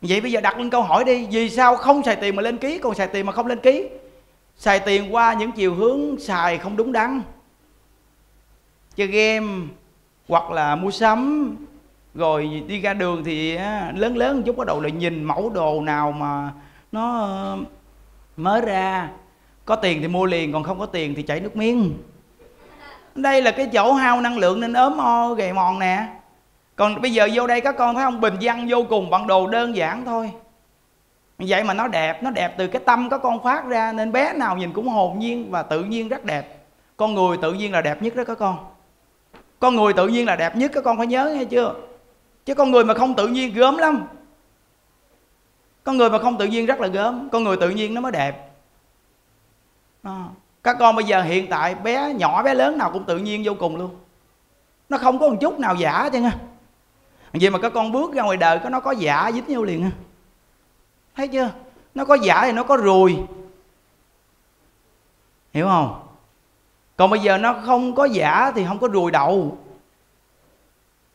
Vậy bây giờ đặt lên câu hỏi đi, vì sao không xài tiền mà lên ký, còn xài tiền mà không lên ký? Xài tiền qua những chiều hướng xài không đúng đắn. Chơi game hoặc là mua sắm, rồi đi ra đường thì lớn lớn chút, bắt đầu lại nhìn mẫu đồ nào mà nó ờ, mới ra. Có tiền thì mua liền, còn không có tiền thì chảy nước miếng. Đây là cái chỗ hao năng lượng nên ốm o gầy mòn nè còn bây giờ vô đây các con thấy không bình dân vô cùng bằng đồ đơn giản thôi. Vậy mà nó đẹp nó đẹp từ cái tâm các con phát ra nên bé nào nhìn cũng hồn nhiên và tự nhiên rất đẹp. Con người tự nhiên là đẹp nhất đó các con. Con người tự nhiên là đẹp nhất, các con phải nhớ nghe chưa? Chứ con người mà không tự nhiên gớm lắm. Con người mà không tự nhiên rất là gớm, con người tự nhiên nó mới đẹp. À. các con bây giờ hiện tại bé nhỏ, bé lớn nào cũng tự nhiên vô cùng luôn. Nó không có một chút nào giả chứ nha vậy mà các con bước ra ngoài đời có nó có giả dính nhau liền ha thấy chưa? Nó có giả thì nó có rùi. Hiểu không? Còn bây giờ nó không có giả thì không có rùi đậu.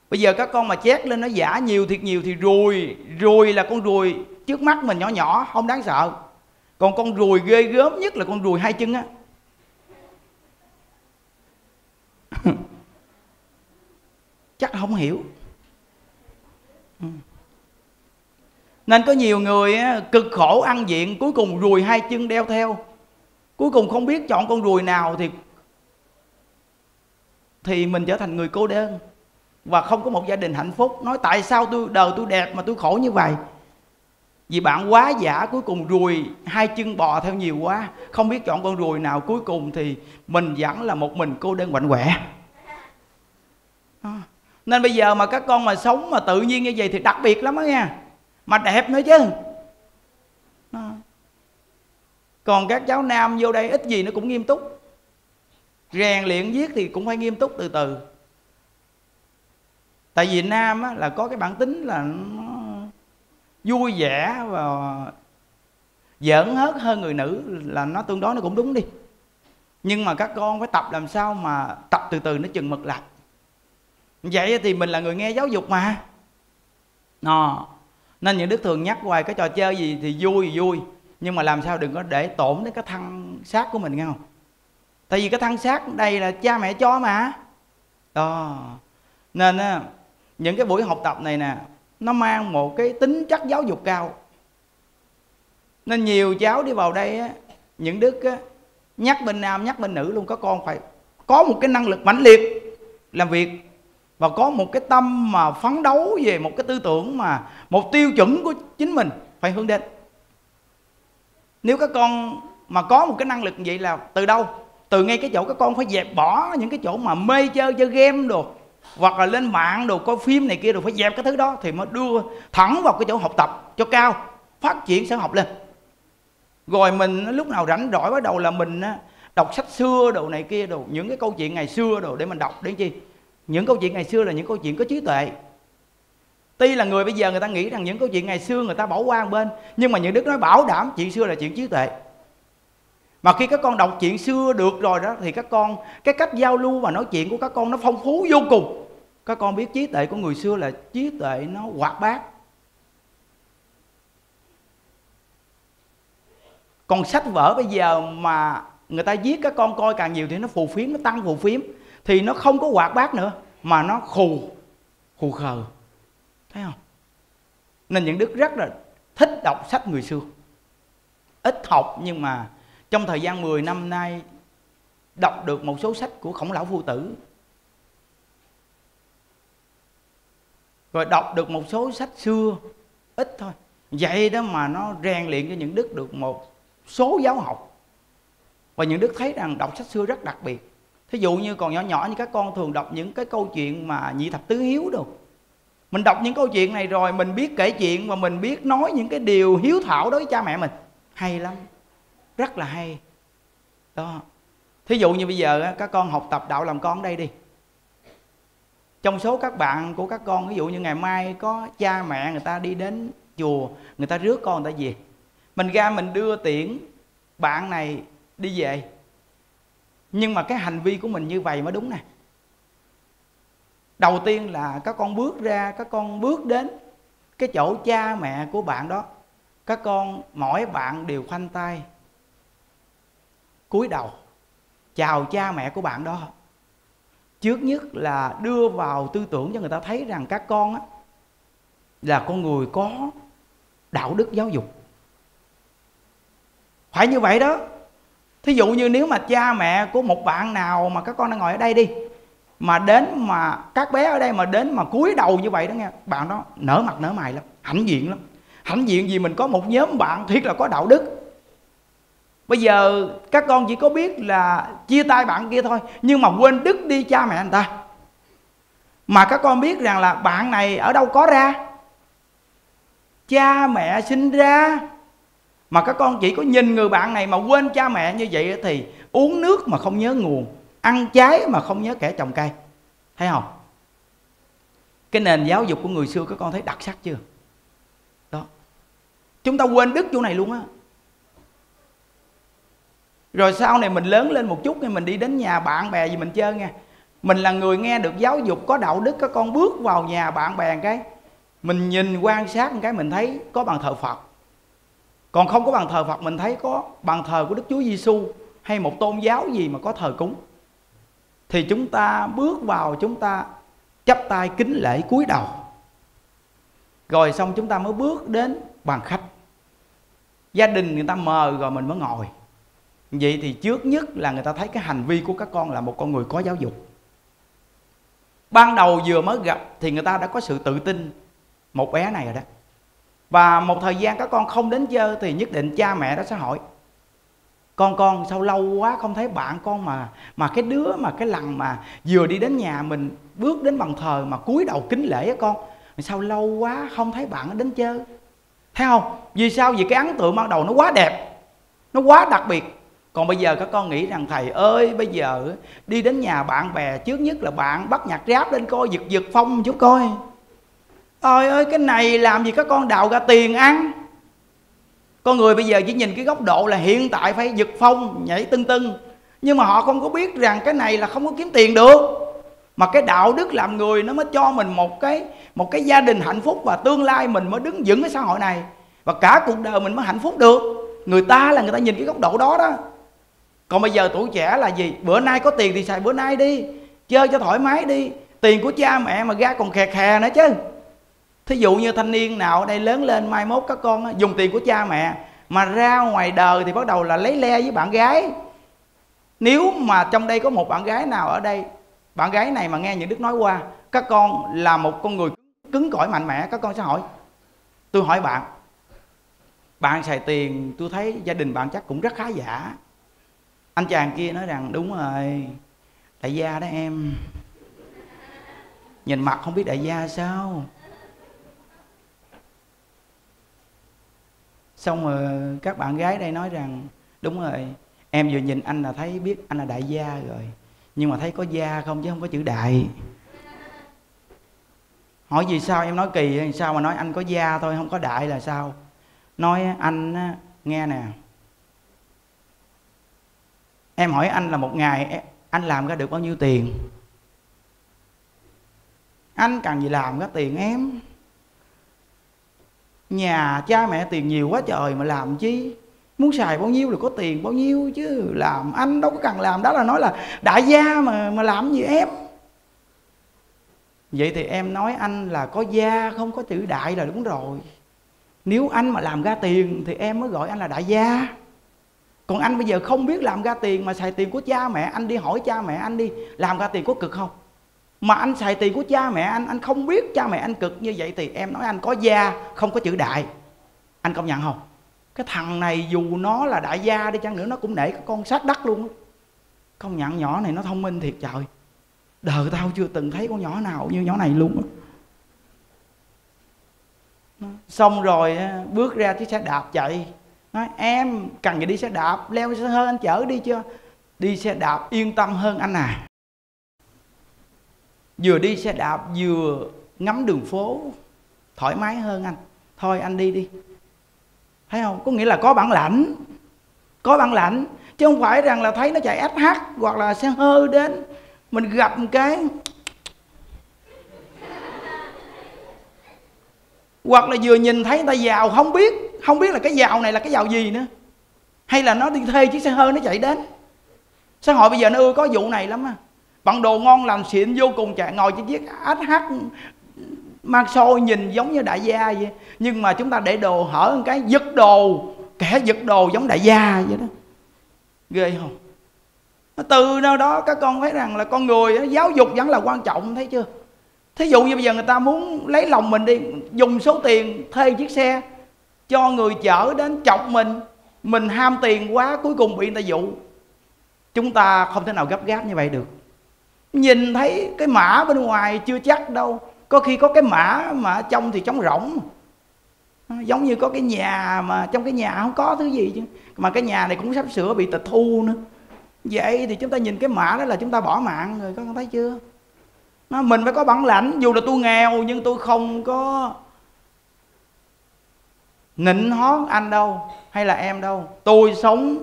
Bây giờ các con mà chét lên nó giả nhiều thiệt nhiều thì rùi. Rùi là con rùi trước mắt mình nhỏ nhỏ, không đáng sợ. Còn con rùi ghê gớm nhất là con rùi hai chân á. Chắc không hiểu. Nên có nhiều người cực khổ ăn diện, cuối cùng rùi hai chân đeo theo. Cuối cùng không biết chọn con rùi nào thì thì mình trở thành người cô đơn. Và không có một gia đình hạnh phúc. Nói tại sao tôi, đời tôi đẹp mà tôi khổ như vậy? Vì bạn quá giả, cuối cùng rùi hai chân bò theo nhiều quá. Không biết chọn con rùi nào cuối cùng thì mình vẫn là một mình cô đơn quạnh quẻ à, nên bây giờ mà các con mà sống mà tự nhiên như vậy thì đặc biệt lắm đó nha mà đẹp nữa chứ. Còn các cháu nam vô đây ít gì nó cũng nghiêm túc. Rèn luyện viết thì cũng phải nghiêm túc từ từ. Tại vì nam á, là có cái bản tính là nó vui vẻ và giỡn hớt hơn người nữ là nó tương đối nó cũng đúng đi. Nhưng mà các con phải tập làm sao mà tập từ từ nó chừng mực lại. Vậy thì mình là người nghe giáo dục mà. Nó nên những đức thường nhắc hoài, cái trò chơi gì thì vui thì vui, nhưng mà làm sao đừng có để tổn đến cái thân xác của mình nghe không? Tại vì cái thân xác đây là cha mẹ cho mà. Đó. Nên á, những cái buổi học tập này nè, nó mang một cái tính chất giáo dục cao. Nên nhiều cháu đi vào đây á, những đức á, nhắc bên nam, nhắc bên nữ luôn, có con phải có một cái năng lực mãnh liệt làm việc và có một cái tâm mà phấn đấu về một cái tư tưởng mà một tiêu chuẩn của chính mình phải hướng đến. Nếu các con mà có một cái năng lực như vậy là từ đâu? Từ ngay cái chỗ các con phải dẹp bỏ những cái chỗ mà mê chơi chơi game đồ, hoặc là lên mạng đồ, coi phim này kia đồ, phải dẹp cái thứ đó thì mới đưa thẳng vào cái chỗ học tập cho cao, phát triển sẽ học lên. Rồi mình lúc nào rảnh rỗi bắt đầu là mình đọc sách xưa đồ này kia đồ, những cái câu chuyện ngày xưa đồ để mình đọc đến chi? Những câu chuyện ngày xưa là những câu chuyện có trí tuệ. Tuy là người bây giờ người ta nghĩ rằng những câu chuyện ngày xưa người ta bỏ qua một bên, nhưng mà những đức nói bảo đảm chuyện xưa là chuyện trí tuệ. Mà khi các con đọc chuyện xưa được rồi đó, thì các con, cái cách giao lưu và nói chuyện của các con nó phong phú vô cùng. Các con biết trí tuệ của người xưa là trí tuệ nó hoạt bát. Còn sách vở bây giờ mà người ta viết các con coi càng nhiều thì nó phù phiếm, nó tăng phù phiếm thì nó không có hoạt bát nữa, mà nó khù khù khờ. Thấy không? Nên những đức rất là thích đọc sách người xưa. Ít học nhưng mà trong thời gian 10 năm nay đọc được một số sách của khổng lão phu tử. Rồi đọc được một số sách xưa, ít thôi. Vậy đó mà nó rèn luyện cho những đức được một số giáo học. Và những đức thấy rằng đọc sách xưa rất đặc biệt thí dụ như còn nhỏ nhỏ như các con thường đọc những cái câu chuyện mà nhị thập tứ hiếu đâu mình đọc những câu chuyện này rồi mình biết kể chuyện và mình biết nói những cái điều hiếu thảo đối với cha mẹ mình. Hay lắm, rất là hay. Đó. Thí dụ như bây giờ các con học tập đạo làm con đây đi. Trong số các bạn của các con ví dụ như ngày mai có cha mẹ người ta đi đến chùa, người ta rước con người ta về. Mình ra mình đưa tiễn bạn này đi về nhưng mà cái hành vi của mình như vậy mới đúng nè. Đầu tiên là các con bước ra, các con bước đến cái chỗ cha mẹ của bạn đó. Các con, mỗi bạn đều khoanh tay, cúi đầu, chào cha mẹ của bạn đó. Trước nhất là đưa vào tư tưởng cho người ta thấy rằng các con á, là con người có đạo đức giáo dục. Phải như vậy đó thí dụ như nếu mà cha mẹ của một bạn nào mà các con đang ngồi ở đây đi, mà đến mà các bé ở đây mà đến mà cúi đầu như vậy đó nghe, bạn đó nở mặt nở mày lắm, hãnh diện lắm. Hãnh diện vì mình có một nhóm bạn thiệt là có đạo đức. Bây giờ các con chỉ có biết là chia tay bạn kia thôi, nhưng mà quên đứt đi cha mẹ người ta. Mà các con biết rằng là bạn này ở đâu có ra? Cha mẹ sinh ra mà các con chỉ có nhìn người bạn này mà quên cha mẹ như vậy thì uống nước mà không nhớ nguồn, ăn trái mà không nhớ kẻ trồng cây. Thấy không? Cái nền giáo dục của người xưa các con thấy đặc sắc chưa? Đó. Chúng ta quên đức chỗ này luôn á. Rồi sau này mình lớn lên một chút thì mình đi đến nhà bạn bè gì mình chơi nha mình là người nghe được giáo dục có đạo đức, các con bước vào nhà bạn bè cái, mình nhìn quan sát một cái mình thấy có bàn thờ phật còn không có bàn thờ phật, mình thấy có bàn thờ của đức chúa giêsu hay một tôn giáo gì mà có thờ cúng. Thì chúng ta bước vào, chúng ta chắp tay kính lễ cúi đầu. Rồi xong chúng ta mới bước đến bàn khách. Gia đình người ta mời rồi mình mới ngồi. Vậy thì trước nhất là người ta thấy cái hành vi của các con là một con người có giáo dục. Ban đầu vừa mới gặp thì người ta đã có sự tự tin. Một bé này rồi đó và một thời gian các con không đến chơi thì nhất định cha mẹ đó sẽ hỏi, con con, sao lâu quá không thấy bạn con mà mà cái đứa, mà cái lần mà vừa đi đến nhà mình bước đến bàn thờ mà cúi đầu kính lễ á con sao lâu quá không thấy bạn đến chơi? Thấy không? Vì sao? Vì cái ấn tượng ban đầu nó quá đẹp, nó quá đặc biệt. Còn bây giờ các con nghĩ rằng, thầy ơi, bây giờ đi đến nhà bạn bè, trước nhất là bạn bắt nhạc ráp lên coi, giật giật phong chút coi ôi ơi, cái này làm gì các con đào ra tiền ăn? Con người bây giờ chỉ nhìn cái góc độ là hiện tại phải giật phong, nhảy tưng tưng. Nhưng mà họ không có biết rằng cái này là không có kiếm tiền được. Mà cái đạo đức làm người nó mới cho mình một cái một cái gia đình hạnh phúc và tương lai mình mới đứng vững cái xã hội này. Và cả cuộc đời mình mới hạnh phúc được. Người ta là người ta nhìn cái góc độ đó đó. Còn bây giờ tuổi trẻ là gì? Bữa nay có tiền thì xài bữa nay đi. Chơi cho thoải mái đi. Tiền của cha mẹ mà ra còn khè khè nữa chứ thí dụ như thanh niên nào ở đây lớn lên, mai mốt các con dùng tiền của cha mẹ, mà ra ngoài đời thì bắt đầu là lấy le với bạn gái. Nếu mà trong đây có một bạn gái nào ở đây, bạn gái này mà nghe những đức nói qua, các con là một con người cứng cỏi mạnh mẽ, các con sẽ hỏi. Tôi hỏi bạn bạn xài tiền, tôi thấy gia đình bạn chắc cũng rất khá giả. Anh chàng kia nói rằng, đúng rồi, đại gia đó em. Nhìn mặt không biết đại gia sao. Xong rồi các bạn gái đây nói rằng, đúng rồi, em vừa nhìn anh là thấy biết anh là đại gia rồi, nhưng mà thấy có gia không chứ không có chữ đại. Hỏi gì sao? Em nói kỳ sao mà nói anh có gia thôi, không có đại là sao? Nói anh nghe nè. Em hỏi anh là một ngày anh làm ra được bao nhiêu tiền? Anh cần gì làm ra tiền em? Nhà cha mẹ tiền nhiều quá trời mà làm chi? Muốn xài bao nhiêu là có tiền bao nhiêu chứ, làm anh đâu có cần làm. Đó là nói là đại gia mà mà làm gì em? Vậy thì em nói anh là có gia, không có chữ đại là đúng rồi. Nếu anh mà làm ra tiền thì em mới gọi anh là đại gia. Còn anh bây giờ không biết làm ra tiền mà xài tiền của cha mẹ, anh đi hỏi cha mẹ anh đi, làm ra tiền có cực không? Mà anh xài tiền của cha mẹ anh anh không biết cha mẹ anh cực như vậy thì em nói anh có gia, không có chữ đại. Anh công nhận không? Cái thằng này dù nó là đại gia đi chăng nữa, nó cũng để cái con sát đất luôn công nhận nhỏ này nó thông minh thiệt trời. Đời tao chưa từng thấy con nhỏ nào như nhỏ này luôn xong rồi bước ra chiếc xe đạp chạy. Nói, em, cần gì đi xe đạp? Leo xe hơi anh chở đi chưa? Đi xe đạp yên tâm hơn anh à vừa đi xe đạp vừa ngắm đường phố thoải mái hơn anh. Thôi anh đi đi. Thấy không? Có nghĩa là có bản lãnh. Có bản lãnh. Chứ không phải rằng là thấy nó chạy SH hoặc là xe hơi đến, mình gặp một cái. Hoặc là vừa nhìn thấy người ta giàu, không biết không biết là cái giàu này là cái giàu gì nữa. Hay là nó đi thuê chiếc xe hơi nó chạy đến. Xã hội bây giờ nó ưa có vụ này lắm á bằng đồ ngon lành xịn, vô cùng chạy ngồi trên chiếc hát mang sôi nhìn giống như đại gia vậy. Nhưng mà chúng ta để đồ hở một cái, giật đồ, kẻ giật đồ giống đại gia vậy đó. Ghê không? Từ nơi đó các con thấy rằng là con người giáo dục vẫn là quan trọng, thấy chưa? Thí dụ như bây giờ người ta muốn lấy lòng mình đi, dùng số tiền thuê chiếc xe, cho người chở đến chọc mình mình ham tiền quá, cuối cùng bị người ta dụ. Chúng ta không thể nào gấp gáp như vậy được nhìn thấy cái mã bên ngoài chưa chắc đâu. Có khi có cái mã mà trong thì trống rỗng. À, giống như có cái nhà mà trong cái nhà không có thứ gì chứ. Mà cái nhà này cũng sắp sửa bị tịch thu nữa. Vậy thì chúng ta nhìn cái mã đó là chúng ta bỏ mạng rồi, có thấy chưa? Nó mình phải có bản lãnh. Dù là tôi nghèo, nhưng tôi không có nịnh hót anh đâu, hay là em đâu. Tôi sống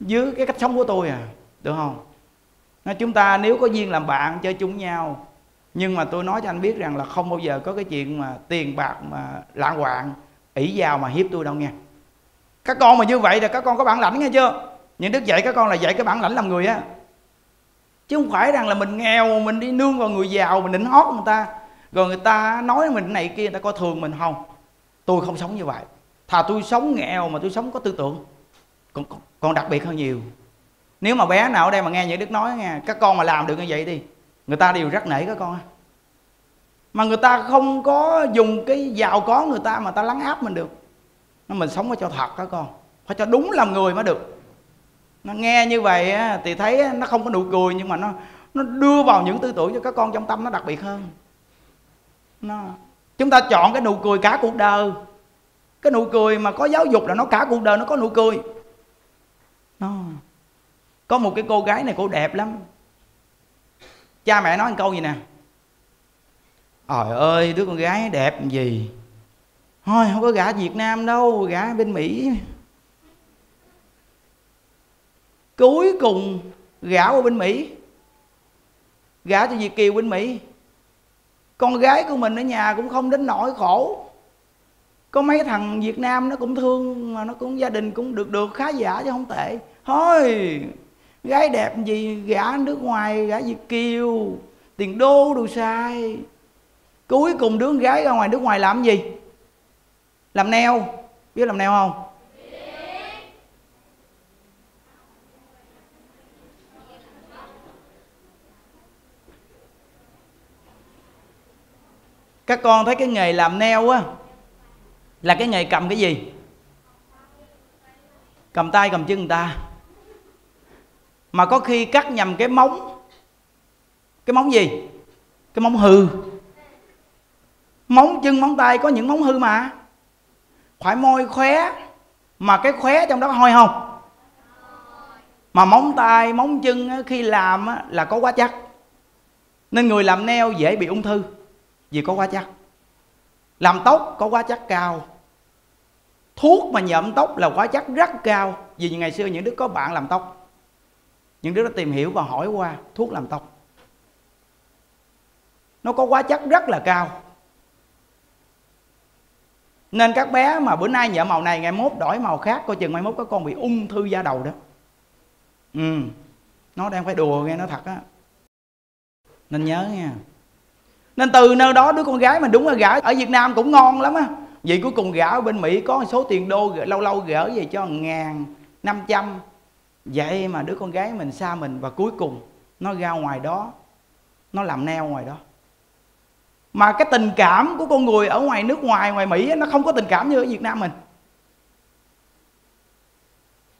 dưới cái cách sống của tôi à được không? Chúng ta nếu có duyên làm bạn chơi chung nhau. Nhưng mà tôi nói cho anh biết rằng là không bao giờ có cái chuyện mà tiền bạc mà lạng hoạn ỷ vào mà hiếp tôi đâu nghe các con mà như vậy là các con có bản lãnh nghe chưa? Những đức dạy các con là dạy cái bản lãnh làm người á. Chứ không phải rằng là mình nghèo mình đi nương vào người giàu mình định hót người ta. Rồi người ta nói mình này kia người ta coi thường mình không? Tôi không sống như vậy. Thà tôi sống nghèo mà tôi sống có tư tưởng. Còn, còn đặc biệt hơn nhiều nếu mà bé nào ở đây mà nghe những đức nói nghe, các con mà làm được như vậy đi, người ta đều rất nể các con. Mà người ta không có dùng cái giàu có người ta mà ta lắng áp mình được. Nó mình sống phải cho thật các con, phải cho đúng làm người mới được. Nó nghe như vậy thì thấy nó không có nụ cười, nhưng mà nó nó đưa vào những tư tưởng cho các con trong tâm nó đặc biệt hơn. Nó, chúng ta chọn cái nụ cười cả cuộc đời. Cái nụ cười mà có giáo dục là nó cả cuộc đời, nó có nụ cười. Nó có một cái cô gái này, cô đẹp lắm. Cha mẹ nói một câu gì nè? Trời ơi, đứa con gái đẹp gì? Thôi, không có gả việt nam đâu gả bên mỹ. Cuối cùng gả qua bên mỹ. Gả cho việt kiều bên mỹ. Con gái của mình ở nhà cũng không đến nỗi khổ. Có mấy thằng việt nam nó cũng thương, mà nó cũng gia đình cũng được được khá giả chứ không tệ. Thôi! Gái đẹp gì, gã nước ngoài, gã việt kiều tiền đô đồ sai. Cuối cùng đứa gái ra ngoài nước ngoài làm gì? Làm neo. Biết làm neo không? Các con thấy cái nghề làm neo á, là cái nghề cầm cái gì? Cầm tay, cầm chân người ta mà có khi cắt nhầm cái móng. Cái móng gì? Cái móng hư. Móng chân, móng tay có những móng hư mà. Phải môi khóe. Mà cái khóe trong đó hôi không? Mà móng tay, móng chân khi làm là có quá chắc nên người làm neo dễ bị ung thư vì có quá chắc làm tóc có quá chắc cao. Thuốc mà nhuộm tóc là quá chắc rất cao vì ngày xưa những đứa có bạn làm tóc những đứa nó tìm hiểu và hỏi qua thuốc làm tóc. Nó có quá chất rất là cao. Nên các bé mà bữa nay nhợ màu này, ngày mốt đổi màu khác, coi chừng mai mốt có con bị ung thư da đầu đó. Ừ nó đang phải đùa nghe nó thật á. Nên nhớ nha. Nên từ nơi đó đứa con gái mình đúng là gả ở Việt Nam cũng ngon lắm á. Vậy cuối cùng gả ở bên Mỹ có số tiền đô lâu lâu gỡ về cho ngàn năm trăm vậy mà đứa con gái mình xa mình và cuối cùng nó ra ngoài đó, nó làm neo ngoài đó. Mà cái tình cảm của con người ở ngoài nước ngoài ngoài Mỹ nó không có tình cảm như ở Việt Nam mình.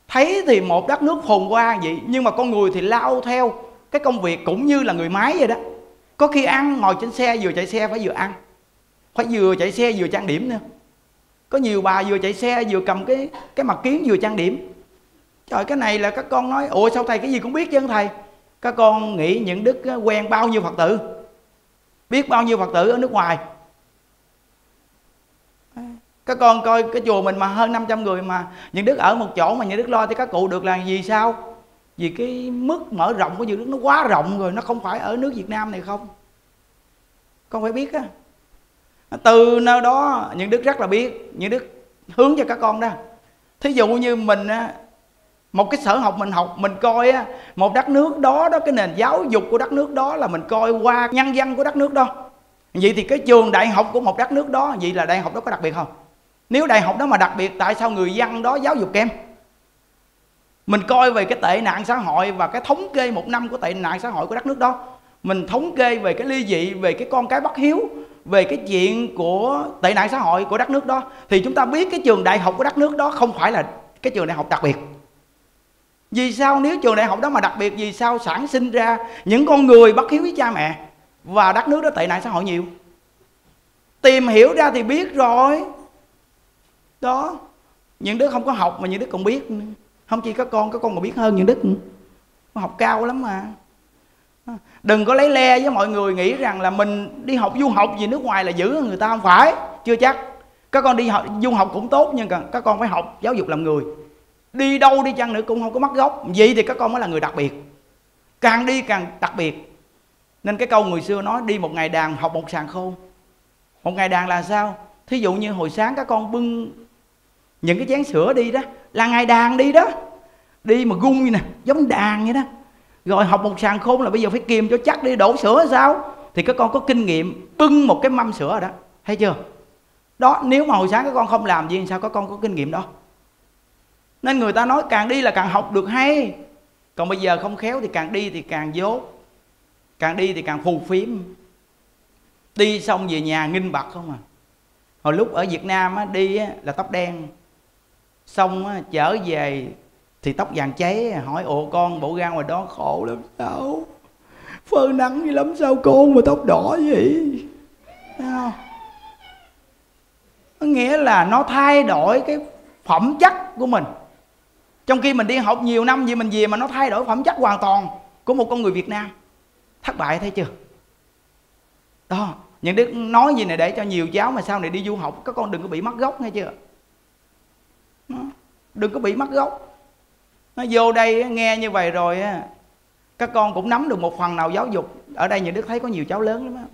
Thấy thì một đất nước phồn hoa vậy, nhưng mà con người thì lao theo cái công việc cũng như là người máy vậy đó. Có khi ăn, ngồi trên xe, vừa chạy xe phải vừa ăn. Phải vừa chạy xe, vừa trang điểm nữa. Có nhiều bà vừa chạy xe, vừa cầm cái cái mặt kiến, vừa trang điểm trời, cái này là các con nói, ủa, sao thầy cái gì cũng biết chứ, thầy? Các con nghĩ những đức quen bao nhiêu phật tử, biết bao nhiêu phật tử ở nước ngoài. Các con coi cái chùa mình mà hơn 500 người mà những đức ở một chỗ mà những đức lo cho các cụ được là gì sao? Vì cái mức mở rộng của những đức nó quá rộng rồi, nó không phải ở nước Việt Nam này không? Con phải biết á. Từ nơi đó, những đức rất là biết, những đức hướng cho các con đó. Thí dụ như mình á một cái sở học mình học, mình coi á, một đất nước đó đó, cái nền giáo dục của đất nước đó là mình coi qua nhân dân của đất nước đó. Vậy thì cái trường đại học của một đất nước đó, vậy là đại học đó có đặc biệt không? Nếu đại học đó mà đặc biệt, tại sao người dân đó giáo dục kém? Mình coi về cái tệ nạn xã hội và cái thống kê một năm của tệ nạn xã hội của đất nước đó. Mình thống kê về cái ly dị, về cái con cái bất hiếu, về cái chuyện của tệ nạn xã hội của đất nước đó. Thì chúng ta biết cái trường đại học của đất nước đó không phải là cái trường đại học đặc biệt vì sao nếu trường đại học đó mà đặc biệt vì sao sản sinh ra những con người bất hiếu với cha mẹ và đất nước đó tệ nạn xã hội nhiều? Tìm hiểu ra thì biết rồi. Đó, những đứa không có học mà những đứa còn biết không chỉ có con có con còn biết hơn những đứa học cao lắm mà. À, đừng có lấy le với mọi người nghĩ rằng là mình đi học du học gì nước ngoài là giữ người ta không phải. Chưa chắc. Các con đi học du học cũng tốt nhưng các con phải học giáo dục làm người đi đâu đi chăng nữa cũng không có mất gốc. Vậy thì các con mới là người đặc biệt. Càng đi càng đặc biệt. Nên cái câu người xưa nói, đi một ngày đàn, học một sàn khô một ngày đàn là sao? Thí dụ như hồi sáng các con bưng những cái chén sữa đi đó, là ngày đàn đi đó. Đi mà gung như nè, giống đàn vậy đó. Rồi học một sàn khôn là bây giờ phải kìm cho chắc đi, đổ sữa sao? Thì các con có kinh nghiệm bưng một cái mâm sữa rồi đó. Thấy chưa? Đó, nếu mà hồi sáng các con không làm gì, sao các con có kinh nghiệm đó? Nên người ta nói càng đi là càng học được hay. Còn bây giờ không khéo thì càng đi thì càng dốt. Càng đi thì càng phù phiếm. Đi xong về nhà nghinh bặt không à. Hồi lúc ở việt nam á, đi á, là tóc đen. Xong á, trở về thì tóc vàng cháy hỏi ồ con bộ ra ngoài đó khổ lắm sao? Phơi nắng như lắm sao con mà tóc đỏ vậy? Không? nghĩa là nó thay đổi cái phẩm chất của mình trong khi mình đi học nhiều năm gì mình về mà nó thay đổi phẩm chất hoàn toàn của một con người việt nam. Thất bại thấy chưa? Đó, những đứa nói gì này để cho nhiều cháu mà sau này đi du học, các con đừng có bị mất gốc nghe chưa? Đó. đừng có bị mất gốc. Nó vô đây nghe như vậy rồi á, các con cũng nắm được một phần nào giáo dục. Ở đây những đức thấy có nhiều cháu lớn lắm á.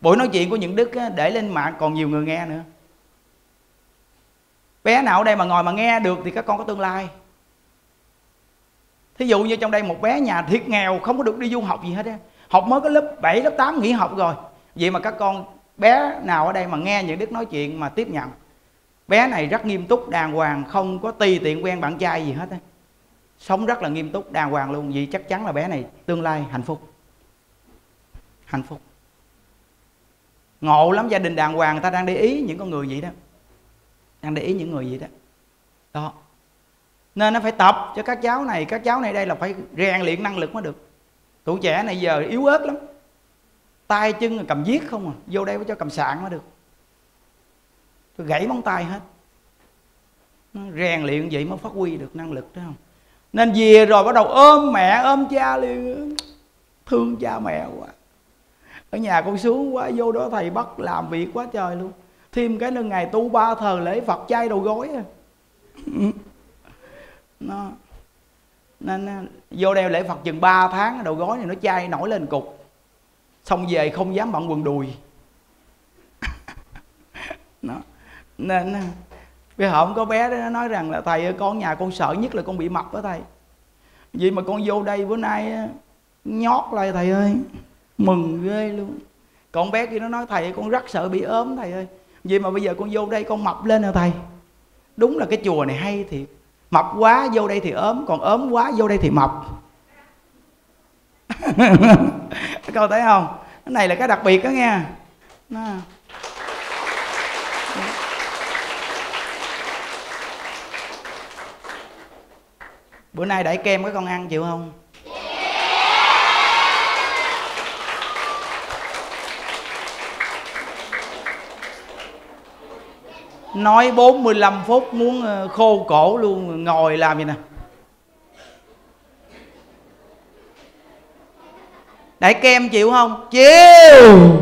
Buổi nói chuyện của những đức để lên mạng còn nhiều người nghe nữa bé nào ở đây mà ngồi mà nghe được thì các con có tương lai. Thí dụ như trong đây một bé nhà thiệt nghèo không có được đi du học gì hết á. Học mới có lớp 7, lớp 8 nghỉ học rồi. Vậy mà các con bé nào ở đây mà nghe những đức nói chuyện mà tiếp nhận. Bé này rất nghiêm túc đàng hoàng không có tùy tiện quen bạn trai gì hết á. Sống rất là nghiêm túc đàng hoàng luôn. Vì chắc chắn là bé này tương lai hạnh phúc. Hạnh phúc. Ngộ lắm gia đình đàng hoàng người ta đang để ý những con người vậy đó đang để ý những người vậy đó. Đó. Nên nó phải tập cho các cháu này. Các cháu này đây là phải rèn luyện năng lực mới được. Tuổi trẻ này giờ yếu ớt lắm. Tay chân cầm viết không à. Vô đây phải cho cầm sạn mới được. Tôi gãy móng tay hết. Nó rèn luyện vậy mới phát huy được năng lực đó không? Nên về rồi bắt đầu ôm mẹ ôm cha liền. Thương cha mẹ quá. Ở nhà con xuống quá vô đó thầy bắt làm việc quá trời luôn thêm cái nữa ngày tu ba thờ lễ phật chay đầu gối à. Nó nên vô đeo lễ phật chừng 3 tháng đầu gối này nó chay nổi lên cục. Xong về không dám bận quần đùi. Nó nên cái hôm có bé đó nó nói rằng là thầy ơi con nhà con sợ nhất là con bị mập đó thầy. Vì mà con vô đây bữa nay nhót lại thầy ơi. Mừng ghê luôn. Còn bé kia nó nói thầy ơi, con rất sợ bị ốm thầy ơi vì mà bây giờ con vô đây con mập lên hả thầy? Đúng là cái chùa này hay thiệt. Mập quá, vô đây thì ốm, còn ốm quá, vô đây thì mập. Các câu thấy không? Cái này là cái đặc biệt đó nghe. Nó bữa nay đẩy kem các con ăn chịu không? Nói 45 phút muốn ờ, khô cổ luôn ngồi làm vậy nè? Đại kem chịu không? Chịu!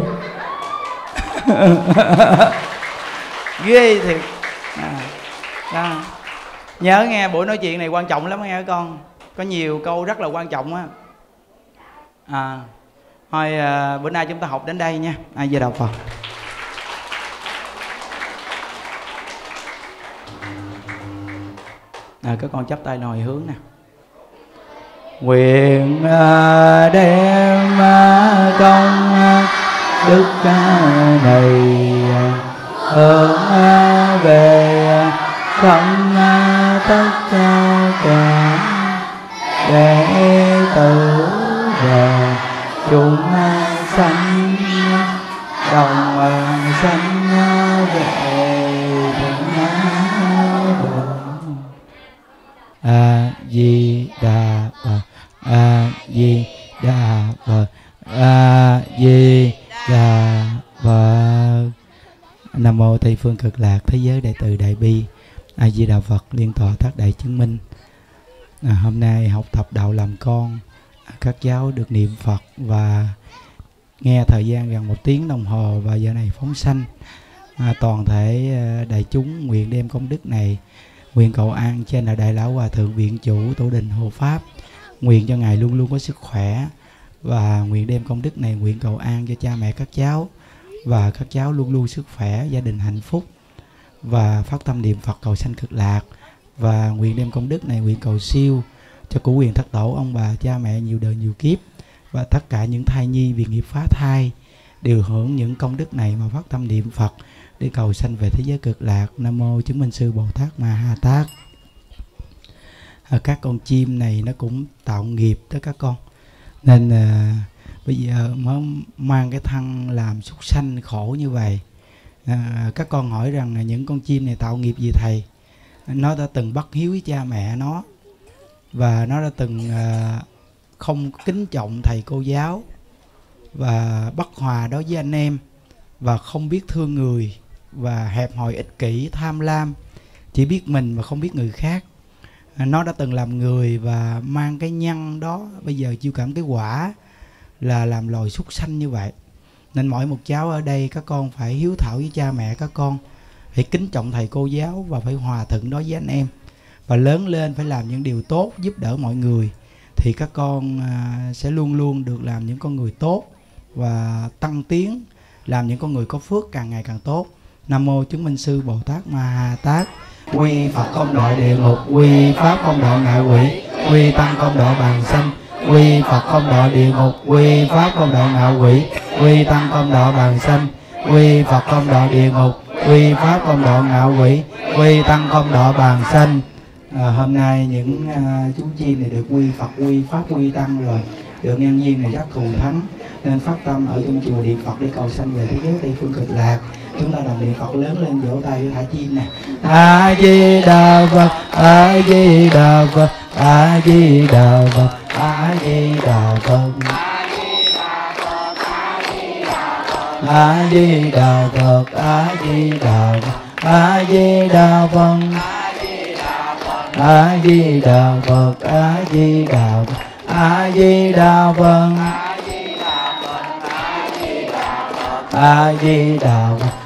Ghê thiệt. À, à. nhớ nghe buổi nói chuyện này quan trọng lắm nghe con. Có nhiều câu rất là quan trọng á. À thôi à, bữa nay chúng ta học đến đây nha. À, Ai về đọc vào. À, các con chắp tay nồi hướng nè. Nguyện à, đem à, công à, đức này hướng về không tất cả đệ tử và chúng sanh đồng a di đà phật a di đà phật a di đà phật nam mô tây phương cực lạc thế giới đại từ đại bi. A di đà phật liên tọa tác đại chứng minh. À, hôm nay học tập đạo làm con các giáo được niệm phật và nghe thời gian gần một tiếng đồng hồ và giờ này phóng sanh. À, toàn thể à, đại chúng nguyện đem công đức này nguyện cầu an trên là đại lão hòa thượng viện chủ tổ đình hộ pháp. Nguyện cho ngài luôn luôn có sức khỏe và nguyện đem công đức này nguyện cầu an cho cha mẹ các cháu và các cháu luôn luôn sức khỏe, gia đình hạnh phúc và phát tâm niệm phật cầu sanh cực lạc và nguyện đem công đức này nguyện cầu siêu cho cụ quyền thất tổ ông bà, cha mẹ nhiều đời nhiều kiếp và tất cả những thai nhi vì nghiệp phá thai đều hưởng những công đức này mà phát tâm niệm phật để cầu sanh về thế giới cực lạc. Nam mô chứng minh sư bồ tát ma ha tát. À, các con chim này nó cũng tạo nghiệp đó các con. Nên à, bây giờ mới mang cái thân làm súc sanh khổ như vậy. À, các con hỏi rằng là những con chim này tạo nghiệp gì thầy? Nó đã từng bắt hiếu với cha mẹ nó và nó đã từng à, không kính trọng thầy cô giáo và bất hòa đối với anh em và không biết thương người và hẹp hòi ích kỷ, tham lam, chỉ biết mình mà không biết người khác. Nó đã từng làm người và mang cái nhân đó, bây giờ chịu cảm cái quả là làm loài súc sanh như vậy. Nên mỗi một cháu ở đây, các con phải hiếu thảo với cha mẹ các con, phải kính trọng thầy cô giáo và phải hòa thuận đối với anh em. Và lớn lên phải làm những điều tốt giúp đỡ mọi người, thì các con à, sẽ luôn luôn được làm những con người tốt và tăng tiến, làm những con người có phước càng ngày càng tốt nam mô chứng minh sư bồ tát ma ha tát. Quy phật Không độ địa ngục quy pháp Không độ ngạ quỷ quy tăng Không độ bàn sanh quy phật Không độ địa ngục quy pháp Không độ ngạ quỷ quy tăng Không độ bàn sanh quy phật Không độ địa ngục quy pháp Không độ ngạ quỷ quy tăng Không độ bàn sanh. À, hôm nay những à, chú chim này được quy phật quy pháp quy tăng rồi được nhân viên này rất thù thắng nên phát tâm ở trong chùa điện phật để cầu sanh về thế giới tây phương cực lạc chúng ta đồng niệm phật lớn lên vỗ tay với thả chim nè a di đà phật a di đà phật a di đà phật a di đà phật a di đà phật a di đà phật a di đà phật a di đà phật a di đà phật a di đà phật a di đà phật a di đà phật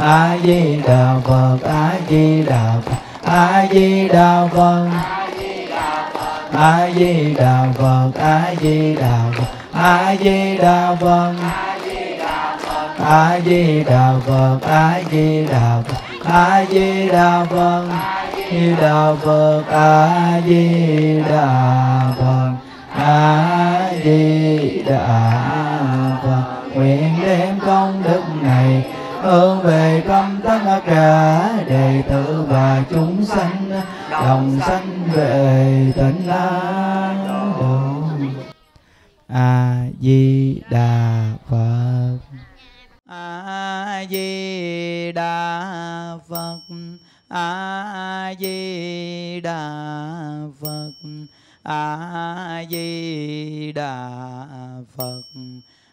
a di đà phật a di đà phật a di đà phật a di đà phật a di đà phật a di đà phật a di đà phật a di đà phật di đà phật a di đà phật a di đà phật nguyện đem công đức này ơn về tâm tất cả đệ tử và chúng sanh, đồng sanh về tịnh độ. A di đà phật. A di đà phật. A di đà phật. A di đà phật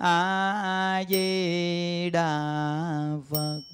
a di đà phật.